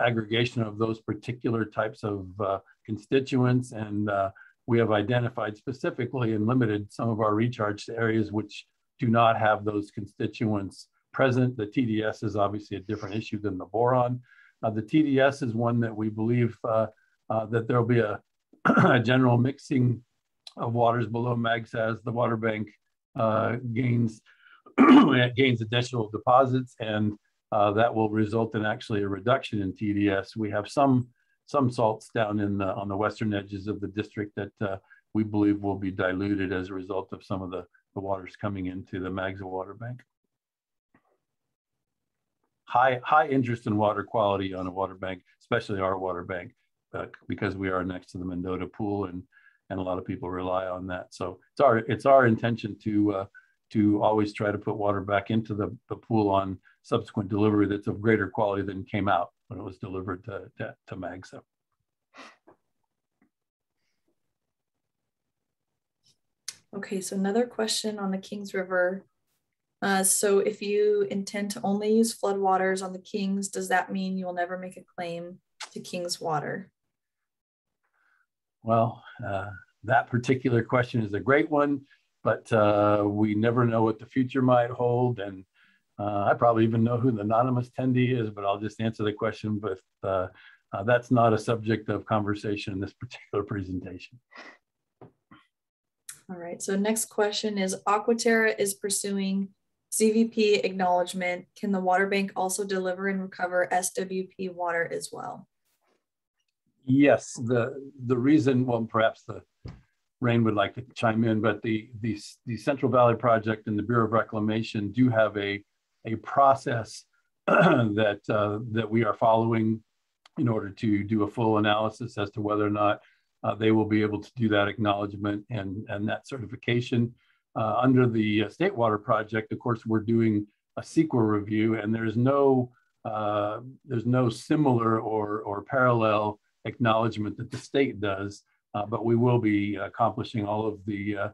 aggregation of those particular types of uh, constituents and uh, we have identified specifically and limited some of our recharge to areas which do not have those constituents present. The TDS is obviously a different issue than the boron. the TDS is one that we believe uh, that there'll be a, a, general mixing of waters below MAGSA as the water bank uh, gains gains additional deposits, and uh, that will result in actually a reduction in TDS. We have some some salts down in the, on the western edges of the district that uh, we believe will be diluted as a result of some of the, the waters coming into the MAGSA water bank. High, high interest in water quality on a water bank, especially our water bank uh, because we are next to the Mendota pool and and a lot of people rely on that. So it's our it's our intention to uh, to always try to put water back into the, the pool on subsequent delivery that's of greater quality than came out when it was delivered to, to, to MAGSA. Okay, so another question on the Kings River. Uh, so if you intend to only use floodwaters on the Kings, does that mean you will never make a claim to Kings water? Well, uh, that particular question is a great one, but uh, we never know what the future might hold. And uh, I probably even know who the anonymous attendee is, but I'll just answer the question. But uh, uh, that's not a subject of conversation in this particular presentation. All right, so next question is Aquaterra is pursuing CVP acknowledgement. Can the water bank also deliver and recover SWP water as well? Yes, the the reason, well, perhaps the Rain would like to chime in, but the, the, the Central Valley Project and the Bureau of Reclamation do have a, a process that, uh, that we are following in order to do a full analysis as to whether or not uh, they will be able to do that acknowledgement and, and that certification. Uh, under the uh, State Water Project, of course, we're doing a CEQA review and there's no, uh, there's no similar or, or parallel acknowledgement that the state does. Uh, but we will be accomplishing all of the uh,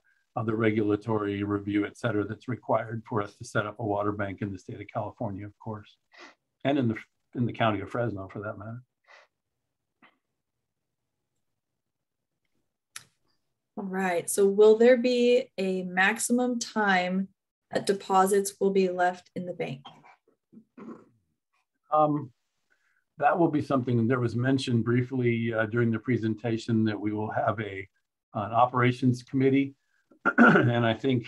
the regulatory review, et cetera, that's required for us to set up a water bank in the state of California, of course, and in the in the county of Fresno, for that matter. All right. So, will there be a maximum time that deposits will be left in the bank? Um, that will be something that was mentioned briefly uh, during the presentation that we will have a an operations committee. and I think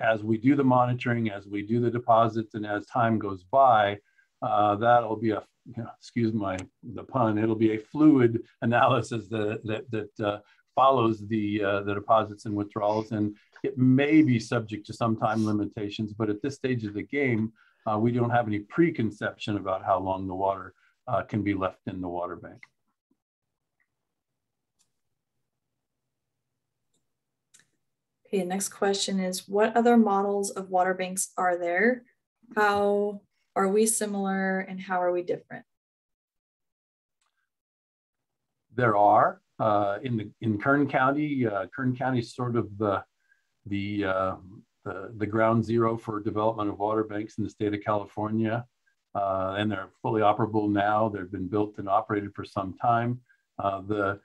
as we do the monitoring, as we do the deposits, and as time goes by, uh, that'll be a, you know, excuse my the pun, it'll be a fluid analysis that that, that uh, follows the uh, the deposits and withdrawals, and it may be subject to some time limitations. But at this stage of the game, uh, we don't have any preconception about how long the water uh, can be left in the water bank. Okay, next question is what other models of water banks are there? How are we similar and how are we different? There are uh, in the in Kern County. Uh, Kern County is sort of the the, uh, the the ground zero for development of water banks in the state of California uh, and they're fully operable now. They've been built and operated for some time. Uh, the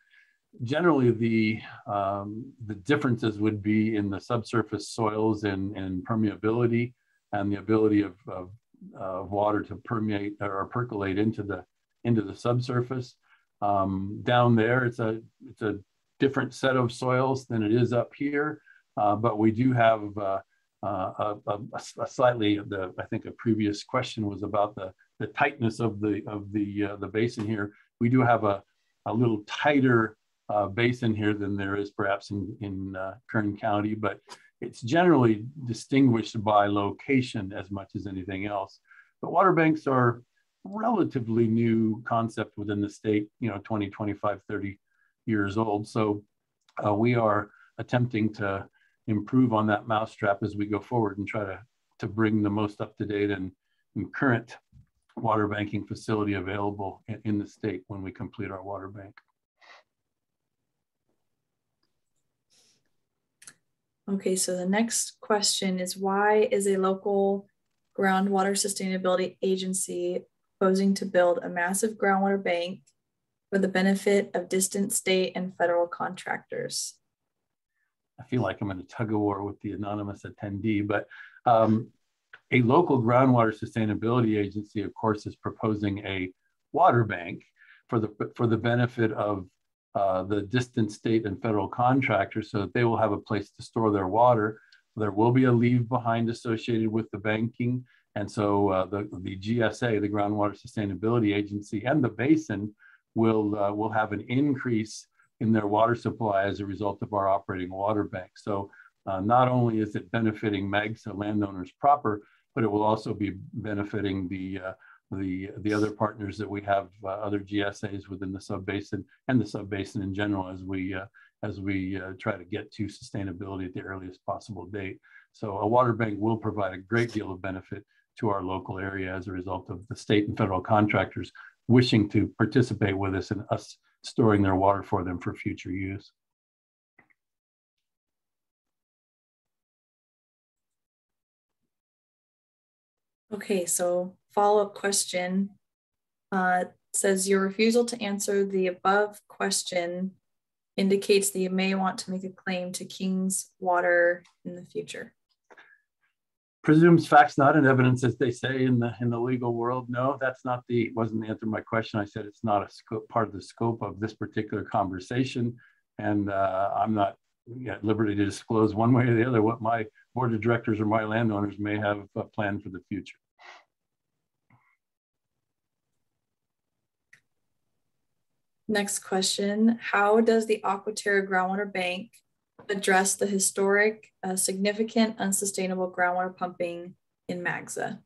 generally the um, the differences would be in the subsurface soils and, and permeability and the ability of, of, water to permeate or percolate into the into the subsurface. Um, down there, it's a it's a different set of soils than it is up here, uh, but we do have uh, a, a, slightly the I think a previous question was about the the tightness of the of the uh, the basin here. We do have a a little tighter uh, basin here than there is perhaps in in uh, Kern County, but it's generally distinguished by location as much as anything else. But water banks are relatively new concept within the state, you know, 20, 25, 30 years old. So uh, we are attempting to improve on that mousetrap as we go forward and try to, to bring the most up-to-date and, and current water banking facility available in, in the state when we complete our water bank. Okay, so the next question is why is a local groundwater sustainability agency proposing to build a massive groundwater bank for the benefit of distant state and federal contractors? I feel like I'm in a tug of war with the anonymous attendee, but um, a local groundwater sustainability agency, of course, is proposing a water bank for the for the benefit of uh, the distant state and federal contractors, so that they will have a place to store their water. There will be a leave behind associated with the banking, and so uh, the the GSA, the Groundwater Sustainability Agency, and the basin will uh, will have an increase in their water supply as a result of our operating water bank. So uh, not only is it benefiting MAGSA landowners proper, but it will also be benefiting the uh, the the other partners that we have, uh, other GSAs within the subbasin and the subbasin in general as we uh, as we uh, try to get to sustainability at the earliest possible date. So a water bank will provide a great deal of benefit to our local area as a result of the state and federal contractors wishing to participate with us and us storing their water for them for future use. Okay, so follow-up question uh, says your refusal to answer the above question indicates that you may want to make a claim to King's Water in the future. Presumes facts not in evidence, as they say in the in the legal world. No, that's not the wasn't the answer to my question. I said it's not a scope part of the scope of this particular conversation, and uh, I'm not at liberty to disclose one way or the other what my board of directors or my landowners may have a plan for the future. Next question, how does the Aquaterra Groundwater Bank address the historic, uh, significant, unsustainable groundwater pumping in MAGSA?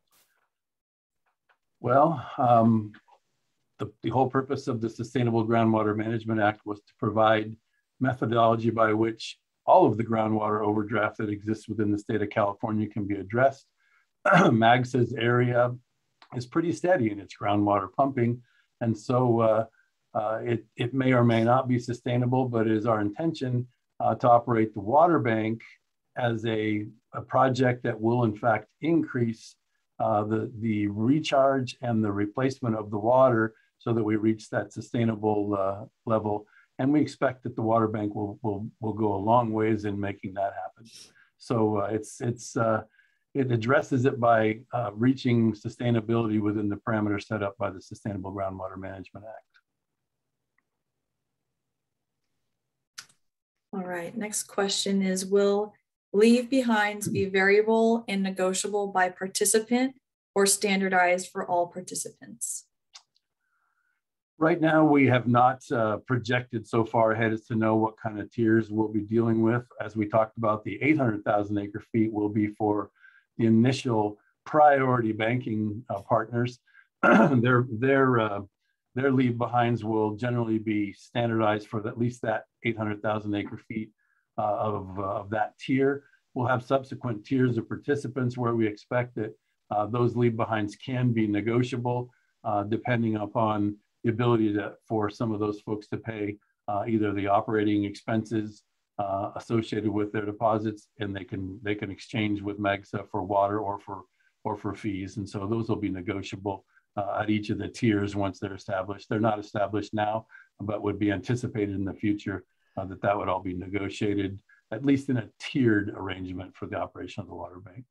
Well, um, the, the whole purpose of the Sustainable Groundwater Management Act was to provide methodology by which all of the groundwater overdraft that exists within the state of California can be addressed. MAGSA's area is pretty steady in its groundwater pumping. And so uh, uh, it, it may or may not be sustainable, but it is our intention uh, to operate the water bank as a, a project that will in fact increase uh, the, the recharge and the replacement of the water so that we reach that sustainable uh, level and we expect that the water bank will, will, will go a long ways in making that happen. So uh, it's, it's, uh, it addresses it by uh, reaching sustainability within the parameters set up by the Sustainable Groundwater Management Act. All right, next question is, will leave behinds be variable and negotiable by participant or standardized for all participants? Right now, we have not uh, projected so far ahead as to know what kind of tiers we'll be dealing with. As we talked about, the 800,000 acre feet will be for the initial priority banking uh, partners. their their uh, their leave behinds will generally be standardized for at least that 800,000 acre feet uh, of, uh, of that tier. We'll have subsequent tiers of participants where we expect that uh, those leave behinds can be negotiable depending upon the ability to, for some of those folks to pay uh, either the operating expenses uh, associated with their deposits, and they can they can exchange with MAGSA for water or for or for fees, and so those will be negotiable uh, at each of the tiers once they're established. They're not established now, but would be anticipated in the future uh, that that would all be negotiated at least in a tiered arrangement for the operation of the water bank.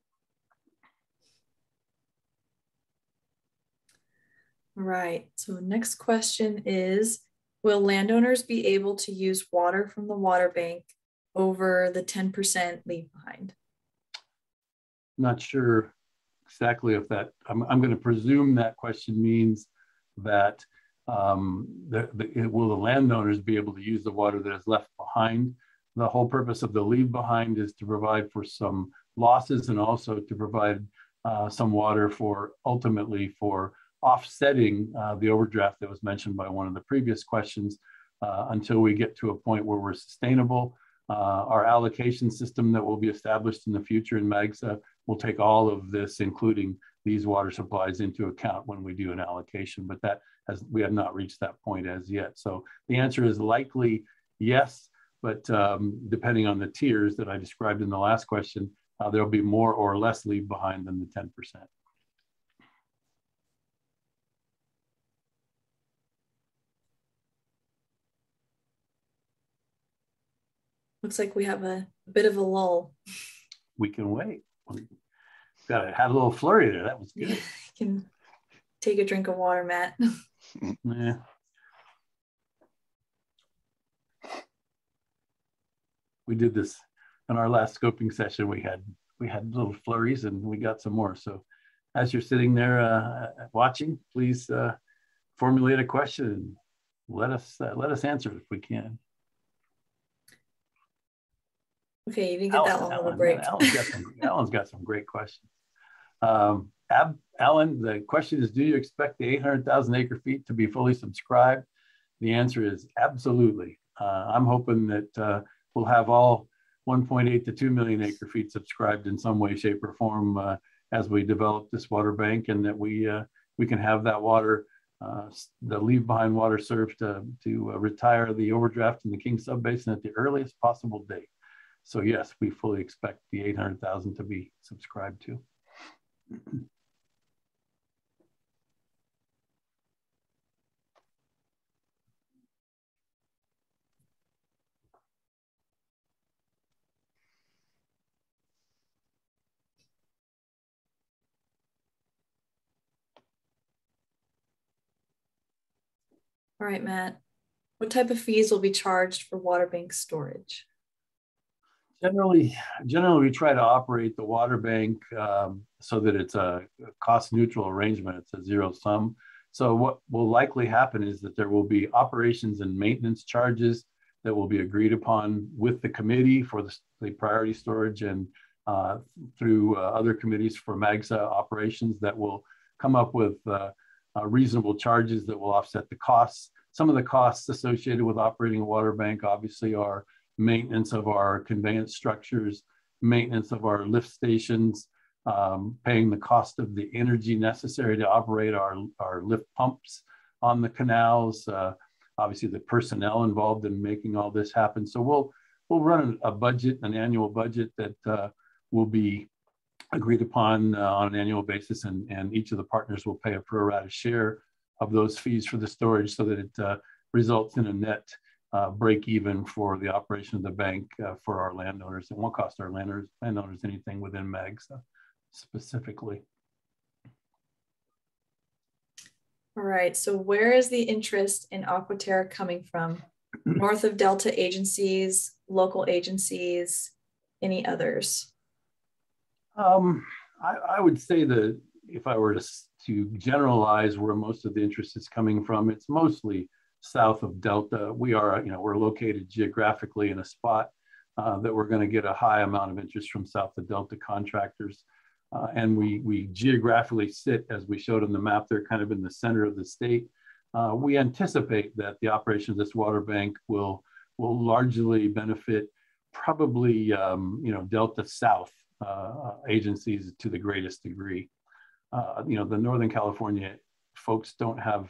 Right. So next question is, will landowners be able to use water from the water bank over the 10% leave behind? Not sure exactly if that, I'm, I'm going to presume that question means that um, the, the, will the landowners be able to use the water that is left behind? The whole purpose of the leave behind is to provide for some losses and also to provide uh, some water for ultimately for offsetting uh, the overdraft that was mentioned by one of the previous questions uh, until we get to a point where we're sustainable. Uh, our allocation system that will be established in the future in MAGSA will take all of this, including these water supplies into account when we do an allocation, but that has, we have not reached that point as yet. So the answer is likely yes, but um, depending on the tiers that I described in the last question, uh, there'll be more or less leave behind than the 10%. Looks like we have a, a bit of a lull. We can wait. Got it. Had a little flurry there. That was good. you can take a drink of water, Matt. yeah. We did this in our last scoping session. We had we had little flurries and we got some more. So as you're sitting there uh, watching, please uh, formulate a question and let us uh, let us answer it if we can. Okay, you didn't get Alan, that long Alan, of a break. Alan's got some, Alan's got some great questions. Um, Ab, Alan, the question is, do you expect the 800,000 acre feet to be fully subscribed? The answer is absolutely. Uh, I'm hoping that uh, we'll have all 1.8 to 2 million acre feet subscribed in some way, shape, or form uh, as we develop this water bank, and that we uh, we can have that water, uh, the leave behind water serve to to retire the overdraft in the Kings Subbasin at the earliest possible date. So yes, we fully expect the 800,000 to be subscribed to. All right, Matt. What type of fees will be charged for water bank storage? Generally, generally we try to operate the water bank um, so that it's a cost neutral arrangement. It's a zero sum. So what will likely happen is that there will be operations and maintenance charges that will be agreed upon with the committee for the, the priority storage and uh, through uh, other committees for MAGSA operations that will come up with uh, uh reasonable charges that will offset the costs. Some of the costs associated with operating a water bank obviously are maintenance of our conveyance structures, maintenance of our lift stations, um, paying the cost of the energy necessary to operate our, our lift pumps on the canals, uh, obviously the personnel involved in making all this happen. So we'll, we'll run a budget, an annual budget that uh, will be agreed upon uh, on an annual basis and, and each of the partners will pay a pro rata share of those fees for the storage so that it uh, results in a net uh, break even for the operation of the bank uh, for our landowners. It won't cost our landowners, landowners anything within MAGSA uh, specifically. All right, so where is the interest in Aquaterra coming from? North of Delta agencies, local agencies, any others? Um, I, I would say that if I were to, to generalize where most of the interest is coming from, it's mostly south of Delta. We are, you know, we're located geographically in a spot uh, that we're going to get a high amount of interest from south of Delta contractors. Uh, and we, we geographically sit, as we showed on the map, they're kind of in the center of the state. Uh, we anticipate that the operation of this water bank will, will largely benefit probably, um, you know, Delta South uh, agencies to the greatest degree. Uh, you know, the Northern California folks don't have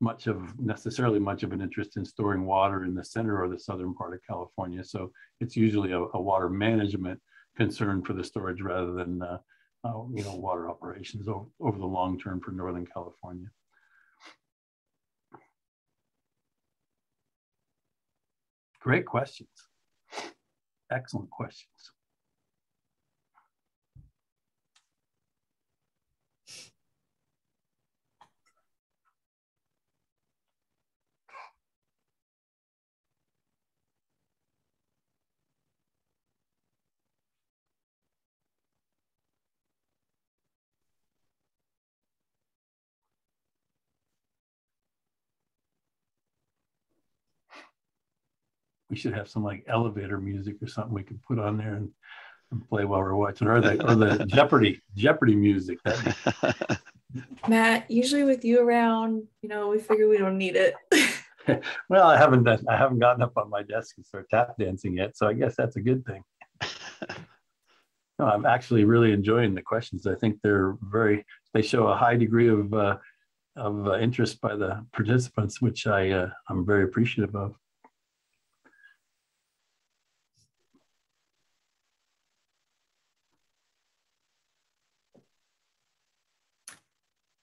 much of necessarily much of an interest in storing water in the center or the southern part of California. So it's usually a, a water management concern for the storage rather than uh, uh, you know water operations over, over the long term for Northern California. Great questions. Excellent questions. We should have some like elevator music or something we could put on there and, and play while we're watching, or the or the Jeopardy Jeopardy music. Matt, usually with you around, you know, we figure we don't need it. well, I haven't done, I haven't gotten up on my desk and start tap dancing yet, so I guess that's a good thing. no, I'm actually really enjoying the questions. I think they're very, they show a high degree of uh, of uh, interest by the participants, which I uh, I'm very appreciative of.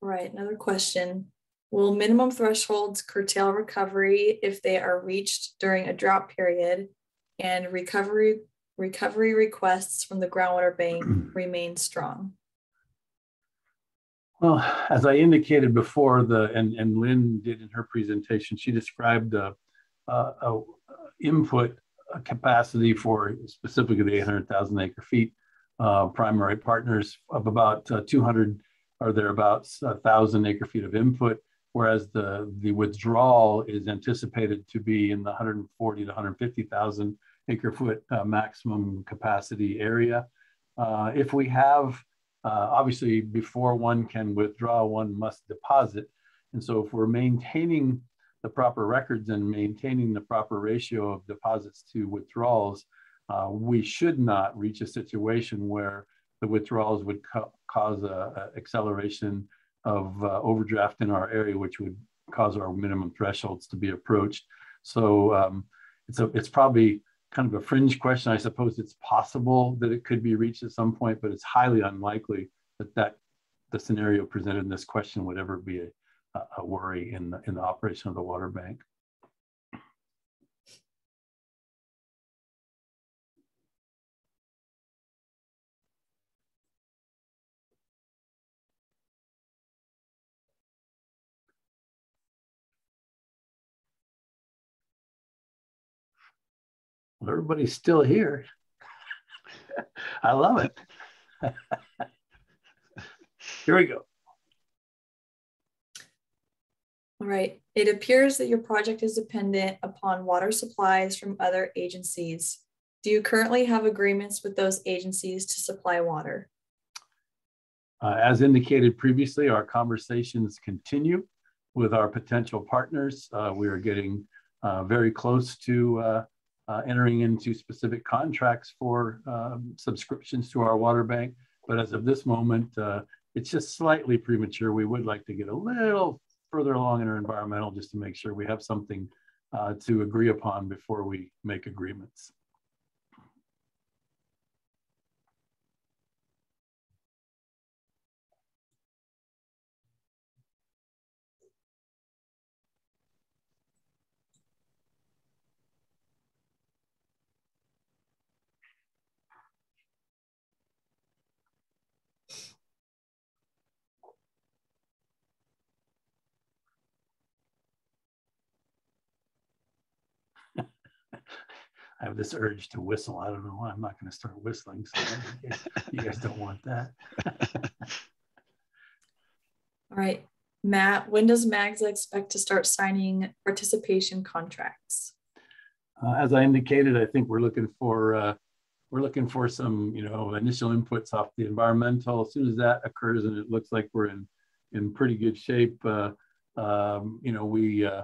Right, another question. Will minimum thresholds curtail recovery if they are reached during a drought period and recovery recovery requests from the groundwater bank remain strong? Well, as I indicated before, the and, and Lynn did in her presentation, she described a, a, a input capacity for specifically the 800,000 acre feet uh, primary partners of about uh, 200 or thereabouts a thousand acre feet of input, whereas the, the withdrawal is anticipated to be in the 140 to 150,000 acre foot uh, maximum capacity area. Uh, if we have, uh, obviously before one can withdraw, one must deposit. And so if we're maintaining the proper records and maintaining the proper ratio of deposits to withdrawals, uh, we should not reach a situation where the withdrawals would cause a, a, acceleration of uh, overdraft in our area, which would cause our minimum thresholds to be approached. So um, it's a, it's probably kind of a fringe question. I suppose it's possible that it could be reached at some point, but it's highly unlikely that that the scenario presented in this question would ever be a, a worry in the, in the operation of the water bank. Well, everybody's still here. I love it. here we go. All right. It appears that your project is dependent upon water supplies from other agencies. Do you currently have agreements with those agencies to supply water? Uh, as indicated previously, our conversations continue with our potential partners. Uh, we are getting uh, very close to uh, entering into specific contracts for um, subscriptions to our water bank. But as of this moment, uh, it's just slightly premature. We would like to get a little further along in our environmental just to make sure we have something uh, to agree upon before we make agreements. I have this urge to whistle. I don't know why. I'm not going to start whistling. So you guys don't want that. All right. Matt, when does MAGSA expect to start signing participation contracts? Uh, as I indicated, I think we're looking for uh, we're looking for some you know initial inputs off the environmental. As soon as that occurs, and it looks like we're in in pretty good shape, uh, um, you know we uh,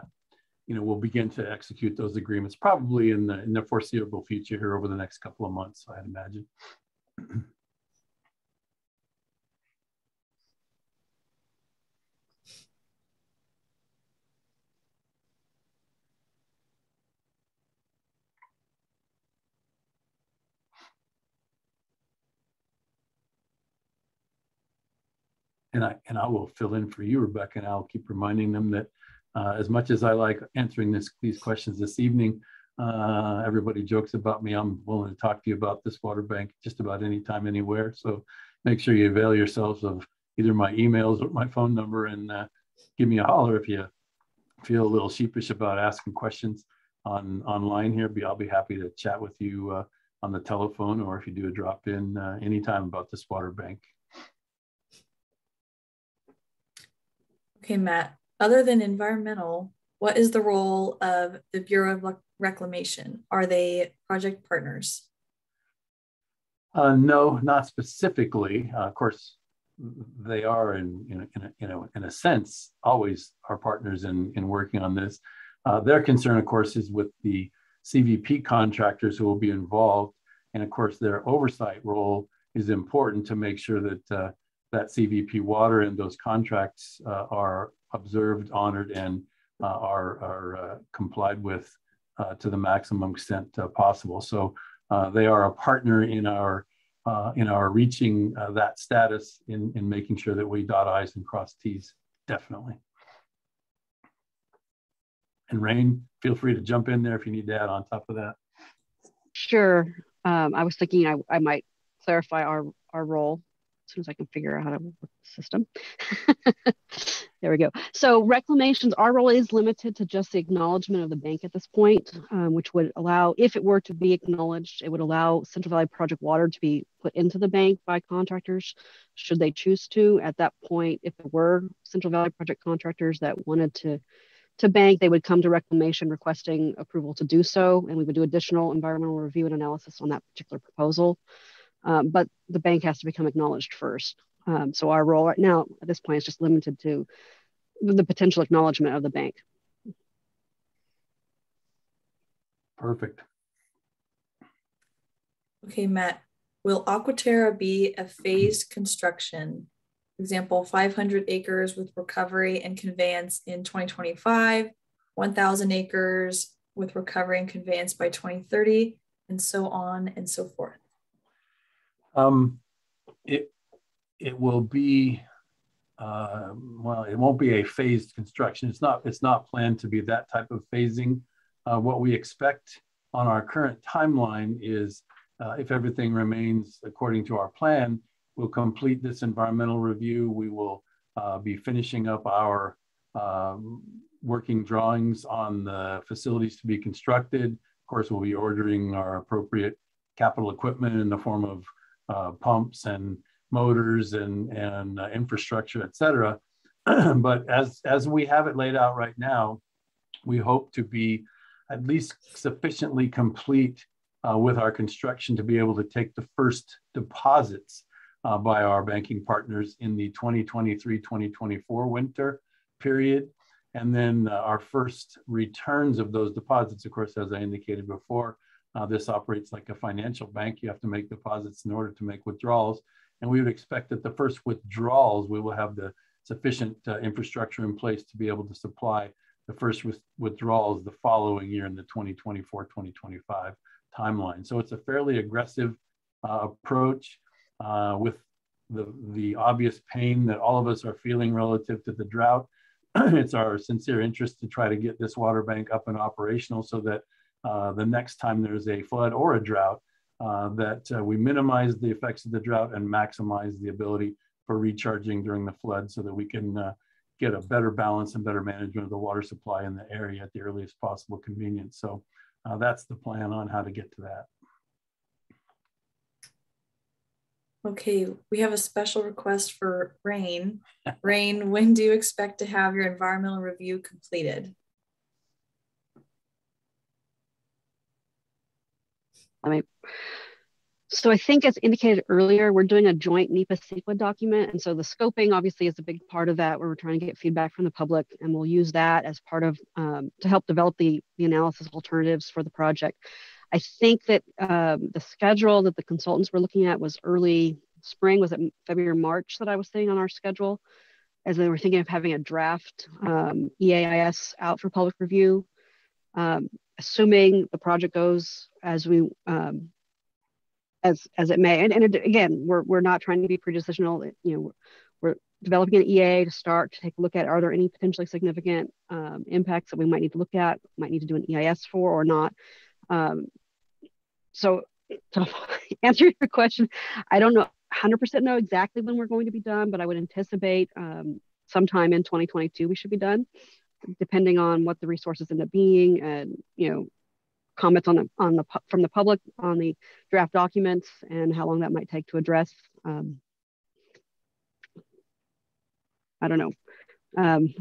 you know, we'll begin to execute those agreements probably in the in the foreseeable future here over the next couple of months, I'd imagine. and I and I will fill in for you, Rebecca, and I'll keep reminding them that uh, as much as I like answering this, these questions this evening, uh, everybody jokes about me. I'm willing to talk to you about this water bank just about anytime, anywhere. So make sure you avail yourselves of either my emails or my phone number and uh, give me a holler if you feel a little sheepish about asking questions on online here. I'll be happy to chat with you uh, on the telephone or if you do a drop in uh, anytime about this water bank. Okay, Matt, other than environmental, what is the role of the Bureau of Reclamation? Are they project partners? Uh, no, not specifically. Uh, of course, they are in, in, in, a, in, a, in a sense always our partners in, in working on this. Uh, their concern, of course, is with the CVP contractors who will be involved. And of course, their oversight role is important to make sure that uh, that CVP water and those contracts uh, are observed, honored, and uh, are, are uh, complied with uh, to the maximum extent possible. So they are a partner in our in our reaching that status in, in making sure that we dot I's and cross T's, definitely. And Rain, feel free to jump in there if you need to add on top of that. Sure. Um, I was thinking I, I might clarify our, our role soon as I can figure out how to work the system. there we go. So reclamations, our role is limited to just the acknowledgement of the bank at this point, um, which would allow, if it were to be acknowledged, it would allow Central Valley Project Water to be put into the bank by contractors, should they choose to. At that point, if there were Central Valley Project contractors that wanted to to bank, they would come to reclamation requesting approval to do so, and we would do additional environmental review and analysis on that particular proposal. Um, but the bank has to become acknowledged first. Um, so our role right now at this point is just limited to the potential acknowledgement of the bank. Perfect. Okay, Matt, will Aquaterra be a phased construction? example, 500 acres with recovery and conveyance in 2025, 1,000 acres with recovery and conveyance by 2030, and so on and so forth? Um, it, it will be, uh, well, it won't be a phased construction. It's not, it's not planned to be that type of phasing. Uh, what we expect on our current timeline is uh, if everything remains according to our plan, we'll complete this environmental review. We will uh, be finishing up our um, working drawings on the facilities to be constructed. Of course, we'll be ordering our appropriate capital equipment in the form of uh, pumps and motors and, and uh, infrastructure, et cetera. but as, as we have it laid out right now, we hope to be at least sufficiently complete uh, with our construction to be able to take the first deposits uh, by our banking partners in the 2023-2024 winter period. And then uh, our first returns of those deposits, of course, as I indicated before, uh, this operates like a financial bank. You have to make deposits in order to make withdrawals. And we would expect that the first withdrawals, we will have the sufficient uh, infrastructure in place to be able to supply the first with withdrawals the following year in the 2024-2025 timeline. So it's a fairly aggressive uh, approach uh, with the, the obvious pain that all of us are feeling relative to the drought. it's our sincere interest to try to get this water bank up and operational so that uh, the next time there's a flood or a drought, uh, that uh, we minimize the effects of the drought and maximize the ability for recharging during the flood so that we can uh, get a better balance and better management of the water supply in the area at the earliest possible convenience. So uh, that's the plan on how to get to that. Okay, we have a special request for Rain. Rain, when do you expect to have your environmental review completed? I mean, so I think as indicated earlier, we're doing a joint NEPA CEQA document. And so the scoping obviously is a big part of that where we're trying to get feedback from the public and we'll use that as part of um, to help develop the, the analysis alternatives for the project. I think that um, the schedule that the consultants were looking at was early spring, was it February, March that I was seeing on our schedule, as they were thinking of having a draft um, EAIS out for public review. Um, assuming the project goes as we um, as as it may, and, and it, again, we're we're not trying to be pre-decisional. You know, we're, developing an EA to start to take a look at are there any potentially significant um, impacts that we might need to look at, might need to do an EIS for or not. Um, so to answer your question, I don't know 100% know exactly when we're going to be done, but I would anticipate um, sometime in 2022 we should be done, depending on what the resources end up being and you know comments on the on the from the public on the draft documents and how long that might take to address. Um, I don't know, um,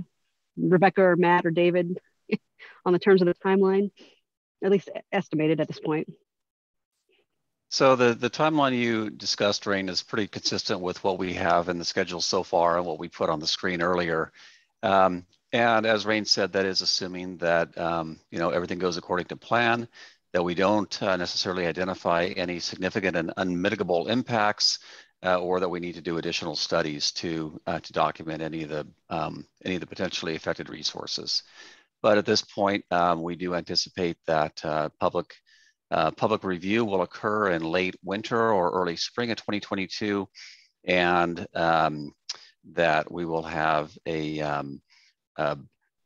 Rebecca or Matt or David on the terms of the timeline at least estimated at this point. So the, the timeline you discussed, Rain, is pretty consistent with what we have in the schedule so far and what we put on the screen earlier. Um, and as Rain said, that is assuming that um, you know everything goes according to plan, that we don't uh, necessarily identify any significant and unmitigable impacts, uh, or that we need to do additional studies to uh, to document any of the um, any of the potentially affected resources. But at this point, um, we do anticipate that uh, public uh, public review will occur in late winter or early spring of 2022, and um, that we will have a, um, a,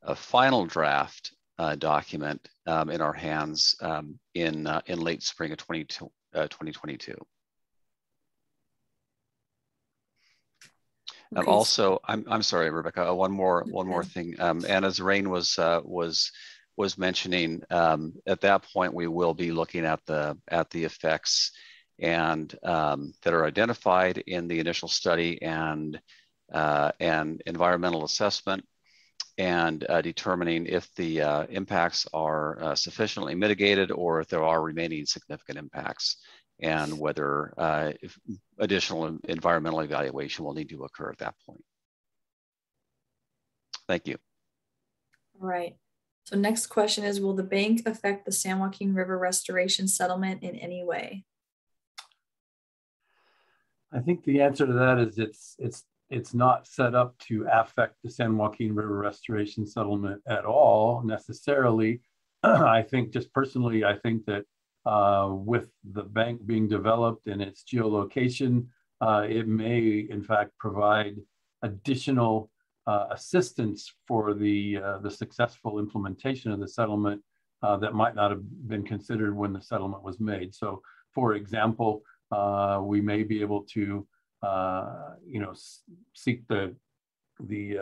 a, final draft uh, document um, in our hands um, in, uh, in late spring of 2022. Um, also, I'm, I'm sorry, Rebecca, one more, one more thing. Um, and as Rain was, uh, was, was mentioning, um, at that point, we will be looking at the, at the effects and um, that are identified in the initial study and, uh, and environmental assessment and uh, determining if the uh, impacts are uh, sufficiently mitigated or if there are remaining significant impacts and whether uh, additional environmental evaluation will need to occur at that point. Thank you. All right. So next question is, will the bank affect the San Joaquin River restoration settlement in any way? I think the answer to that is it's it's it's not set up to affect the San Joaquin River restoration settlement at all necessarily. I think just personally, I think that uh, with the bank being developed and its geolocation, uh, it may in fact provide additional uh, assistance for the, uh, the successful implementation of the settlement uh, that might not have been considered when the settlement was made. So for example, uh, we may be able to, you know, seek the, the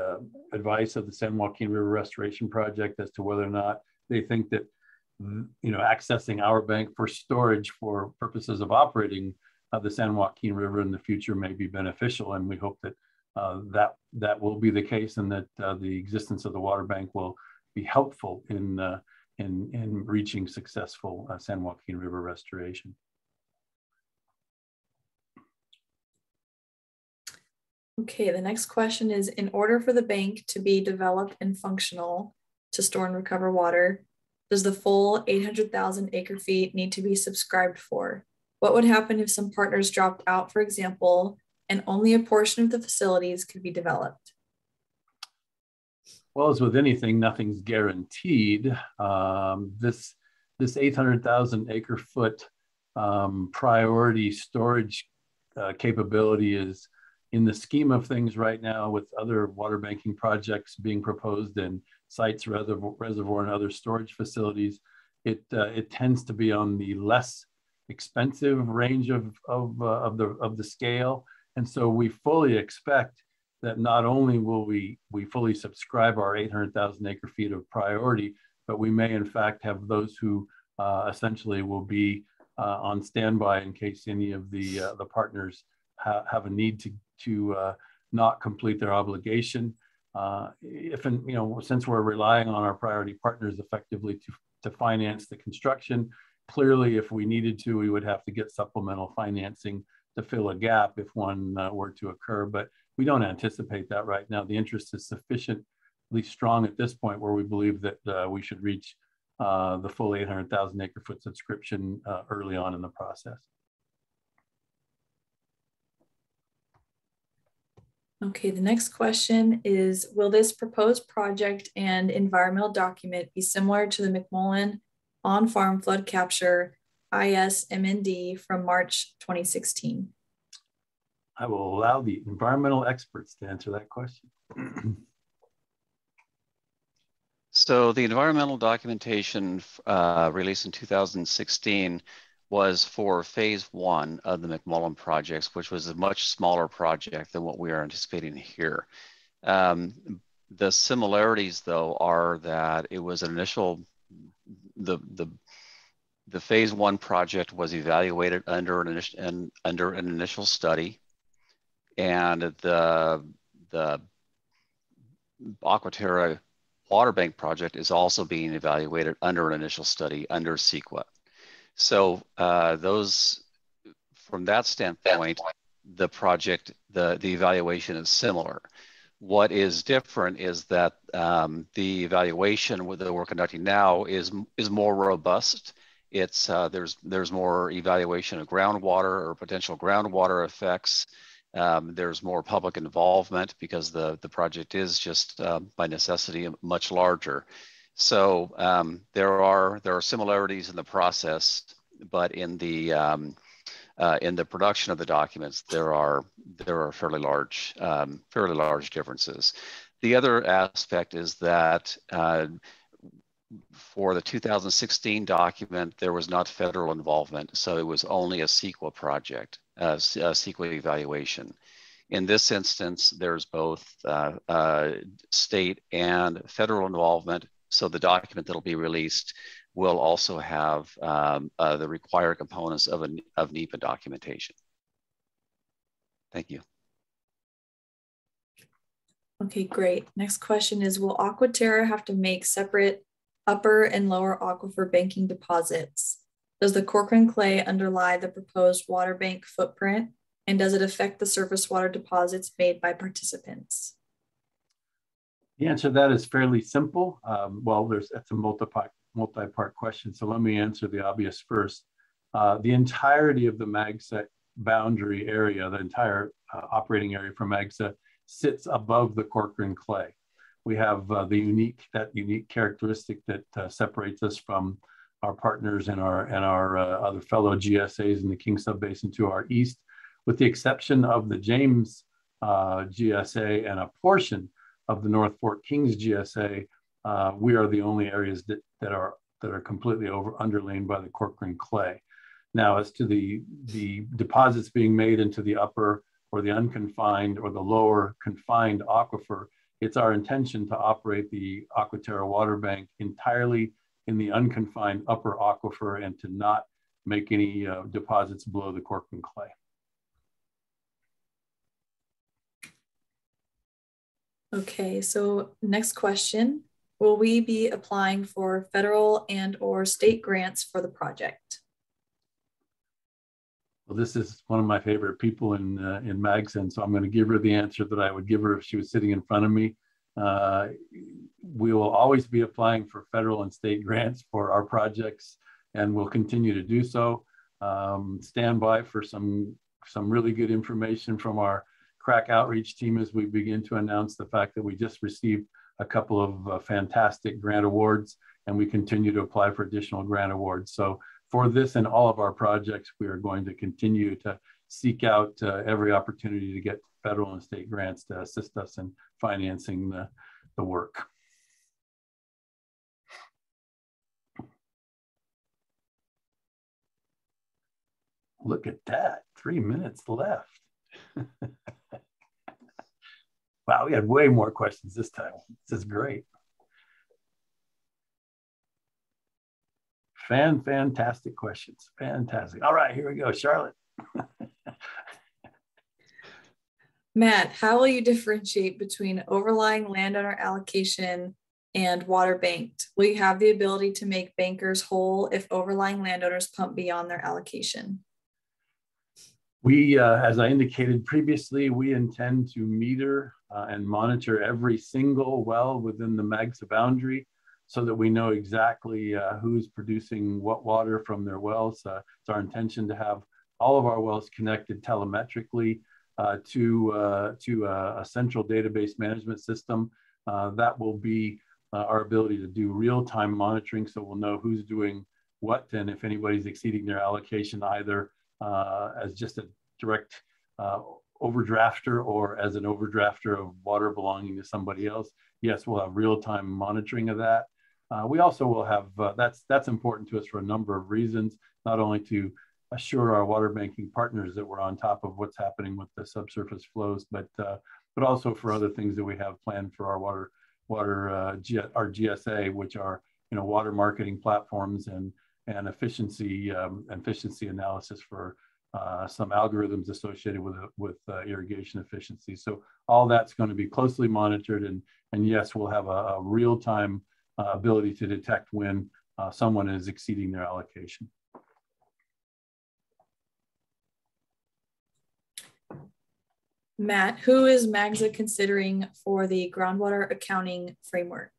advice of the San Joaquin River Restoration Project as to whether or not they think that you know, accessing our bank for storage for purposes of operating uh, the San Joaquin River in the future may be beneficial. And we hope that uh, that, that will be the case and that uh, the existence of the water bank will be helpful in, uh, in, in reaching successful uh, San Joaquin River restoration. Okay, the next question is, in order for the bank to be developed and functional to store and recover water, does the full 800,000 acre feet need to be subscribed for? What would happen if some partners dropped out, for example, and only a portion of the facilities could be developed? Well, as with anything, nothing's guaranteed. Um, this this 800,000 acre foot um, priority storage uh, capability is in the scheme of things right now with other water banking projects being proposed and Sites, reservoir, reservoir and other storage facilities, it, uh, it tends to be on the less expensive range of, of, uh, of, the, of the scale. And so we fully expect that not only will we, we fully subscribe our 800,000 acre feet of priority, but we may in fact have those who uh, essentially will be uh, on standby in case any of the, uh, the partners ha have a need to, to uh, not complete their obligation. Uh, if, you know, since we're relying on our priority partners effectively to, to finance the construction, clearly if we needed to, we would have to get supplemental financing to fill a gap if one uh, were to occur, but we don't anticipate that right now. The interest is sufficiently strong at this point where we believe that uh, we should reach uh, the full 800,000 acre foot subscription uh, early on in the process. Okay, the next question is, will this proposed project and environmental document be similar to the McMullin on-farm flood capture ISMND from March 2016? I will allow the environmental experts to answer that question. so the environmental documentation uh, released in 2016 was for phase one of the McMullin projects, which was a much smaller project than what we are anticipating here. Um, the similarities, though, are that it was an initial, the, the, the phase one project was evaluated under an, an, under an initial study, and the, the Aquaterra water bank project is also being evaluated under an initial study under CEQA. So uh, those, from that standpoint, the project, the, the evaluation is similar. What is different is that um, the evaluation that we're conducting now is, is more robust. It's, uh, there's, there's more evaluation of groundwater or potential groundwater effects. Um, there's more public involvement because the, the project is just uh, by necessity much larger. So um, there are there are similarities in the process, but in the um, uh, in the production of the documents, there are there are fairly large um, fairly large differences. The other aspect is that uh, for the 2016 document, there was not federal involvement, so it was only a CEQA project, a CEQA evaluation. In this instance, there's both uh, uh, state and federal involvement so the document that'll be released will also have um, uh, the required components of, a, of NEPA documentation. Thank you. Okay, great. Next question is, will Aquaterra have to make separate upper and lower aquifer banking deposits? Does the Corcoran clay underlie the proposed water bank footprint? And does it affect the surface water deposits made by participants? The answer to that is fairly simple. Um, well, there's that's a multi-part multi-part question, so let me answer the obvious first. Uh, the entirety of the MAGSA boundary area, the entire uh, operating area for MAGSA sits above the Corcoran clay. We have uh, the unique, that unique characteristic that uh, separates us from our partners and our, and our uh, other fellow GSAs in the Kings Subbasin to our east, with the exception of the James uh, GSA and a portion of the North Fork Kings GSA, uh, we are the only areas that, that are that are completely over underlain by the Corcoran clay. Now, as to the, the deposits being made into the upper or the unconfined or the lower confined aquifer, it's our intention to operate the Aquaterra water bank entirely in the unconfined upper aquifer and to not make any uh, deposits below the Corcoran clay. Okay, so next question. Will we be applying for federal and or state grants for the project? Well, this is one of my favorite people in uh, in Magson, so I'm going to give her the answer that I would give her if she was sitting in front of me. Uh, we will always be applying for federal and state grants for our projects, and we'll continue to do so. Um, stand by for some some really good information from our crack outreach team as we begin to announce the fact that we just received a couple of uh, fantastic grant awards, and we continue to apply for additional grant awards. So for this and all of our projects, we are going to continue to seek out uh, every opportunity to get federal and state grants to assist us in financing the, the work. Look at that, three minutes left. wow, we had way more questions this time. This is great. Fan, fantastic questions. Fantastic. All right, here we go. Charlotte. Matt, how will you differentiate between overlying landowner allocation and water banked? Will you have the ability to make bankers whole if overlying landowners pump beyond their allocation? We, uh, as I indicated previously, we intend to meter uh, and monitor every single well within the MAGSA boundary so that we know exactly uh, who's producing what water from their wells. Uh, it's our intention to have all of our wells connected telemetrically uh, to, uh, to a, a, central database management system. Uh, that will be uh, our ability to do real-time monitoring so we'll know who's doing what and if anybody's exceeding their allocation either as just a direct overdrafter or as an overdrafter of water belonging to somebody else. Yes, we'll have real-time monitoring of that. Uh, we also will have, uh, that's, that's important to us for a number of reasons, not only to assure our water banking partners that we're on top of what's happening with the subsurface flows, but, uh, but also for other things that we have planned for our water, water uh, G our GSA, which are you know, water marketing platforms and, and efficiency, um, efficiency analysis for uh, some algorithms associated with, with uh, irrigation efficiency. So all that's going to be closely monitored and, and yes, we'll have a, a real-time uh, ability to detect when uh, someone is exceeding their allocation. Matt, who is MAGSA considering for the groundwater accounting framework?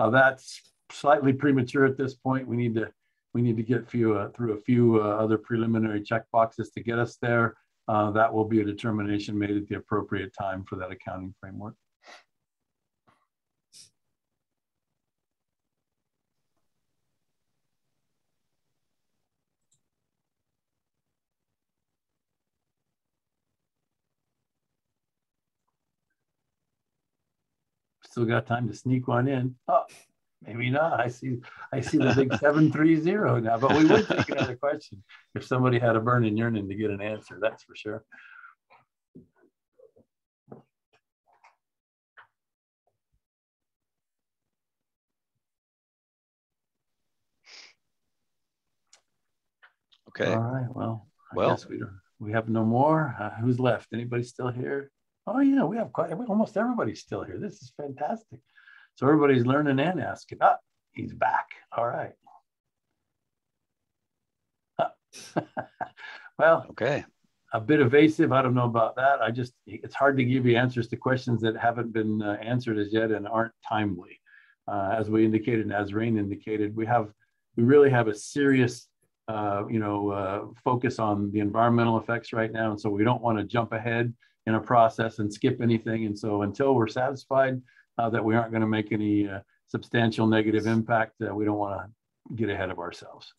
Uh, that's slightly premature at this point. We need to we need to get few, uh, through a few uh, other preliminary check boxes to get us there. Uh, that will be a determination made at the appropriate time for that accounting framework. still got time to sneak one in. Oh, maybe not. I see I see the big 730 now, but we would take another question if somebody had a burning yearning to get an answer, that's for sure. Okay. All right. Well, I well, guess we don't, we have no more. Uh, who's left? Anybody still here? Oh yeah, we have quite almost everybody's still here. This is fantastic. So everybody's learning and asking. Ah, he's back. All right. well, okay. a bit evasive. I don't know about that. I just, it's hard to give you answers to questions that haven't been uh, answered as yet and aren't timely. Uh, as we indicated and as Rain indicated, we have, we really have a serious, uh, you know, uh, focus on the environmental effects right now. And so we don't want to jump ahead in a process and skip anything. And so until we're satisfied that we aren't going to make any uh, substantial negative impact, we don't want to get ahead of ourselves.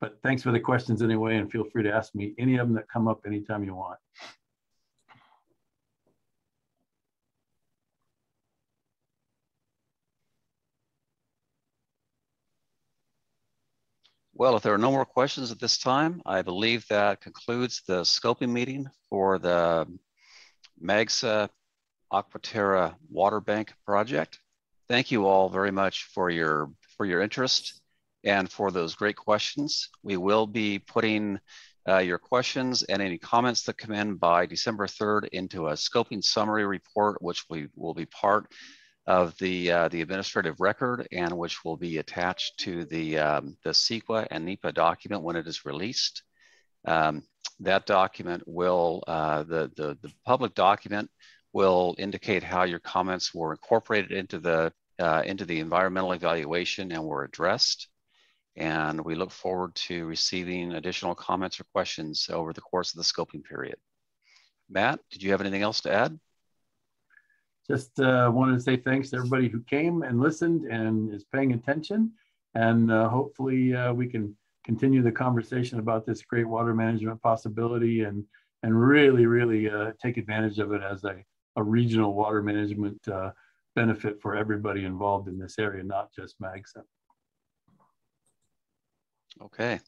But thanks for the questions anyway, and feel free to ask me any of them that come up anytime you want. Well, if there are no more questions at this time, I believe that concludes the scoping meeting for the MAGSA Aquaterra Water Bank project. Thank you all very much for your, for your interest and for those great questions. We will be putting uh, your questions and any comments that come in by December 3rd into a scoping summary report, which we will be part of the, uh, the administrative record and which will be attached to the, um, the CEQA and NEPA document when it is released. Um, that document will, uh, the, the, the public document will indicate how your comments were incorporated into the, uh, into the environmental evaluation and were addressed. And we look forward to receiving additional comments or questions over the course of the scoping period. Matt, did you have anything else to add? Just uh, wanted to say thanks to everybody who came and listened and is paying attention. And uh, hopefully uh, we can continue the conversation about this great water management possibility and, and really, really uh, take advantage of it as a, a regional water management uh, benefit for everybody involved in this area, not just MAGSA. Okay.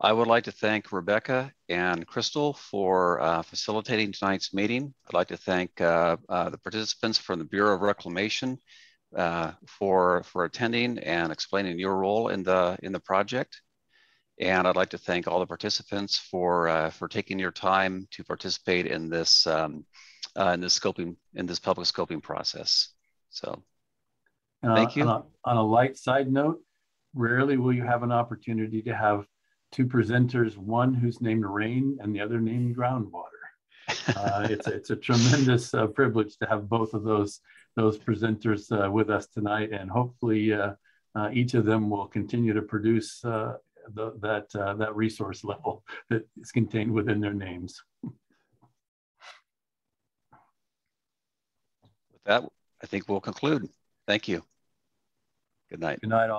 I would like to thank Rebecca and Crystal for uh, facilitating tonight's meeting. I'd like to thank uh, uh, the participants from the Bureau of Reclamation uh, for, for attending and explaining your role in the, in the project. And I'd like to thank all the participants for, uh, for taking your time to participate in this, um, uh, in this scoping, in this public scoping process. So thank you. On a, on a light side note, rarely will you have an opportunity to have two presenters, one who's named Rain and the other named Groundwater. Uh, it's, it's a tremendous uh, privilege to have both of those, those presenters uh, with us tonight. And hopefully uh, uh, each of them will continue to produce uh, the, that, that resource level that is contained within their names. With that, I think we'll conclude. Thank you. Good night. Good night all.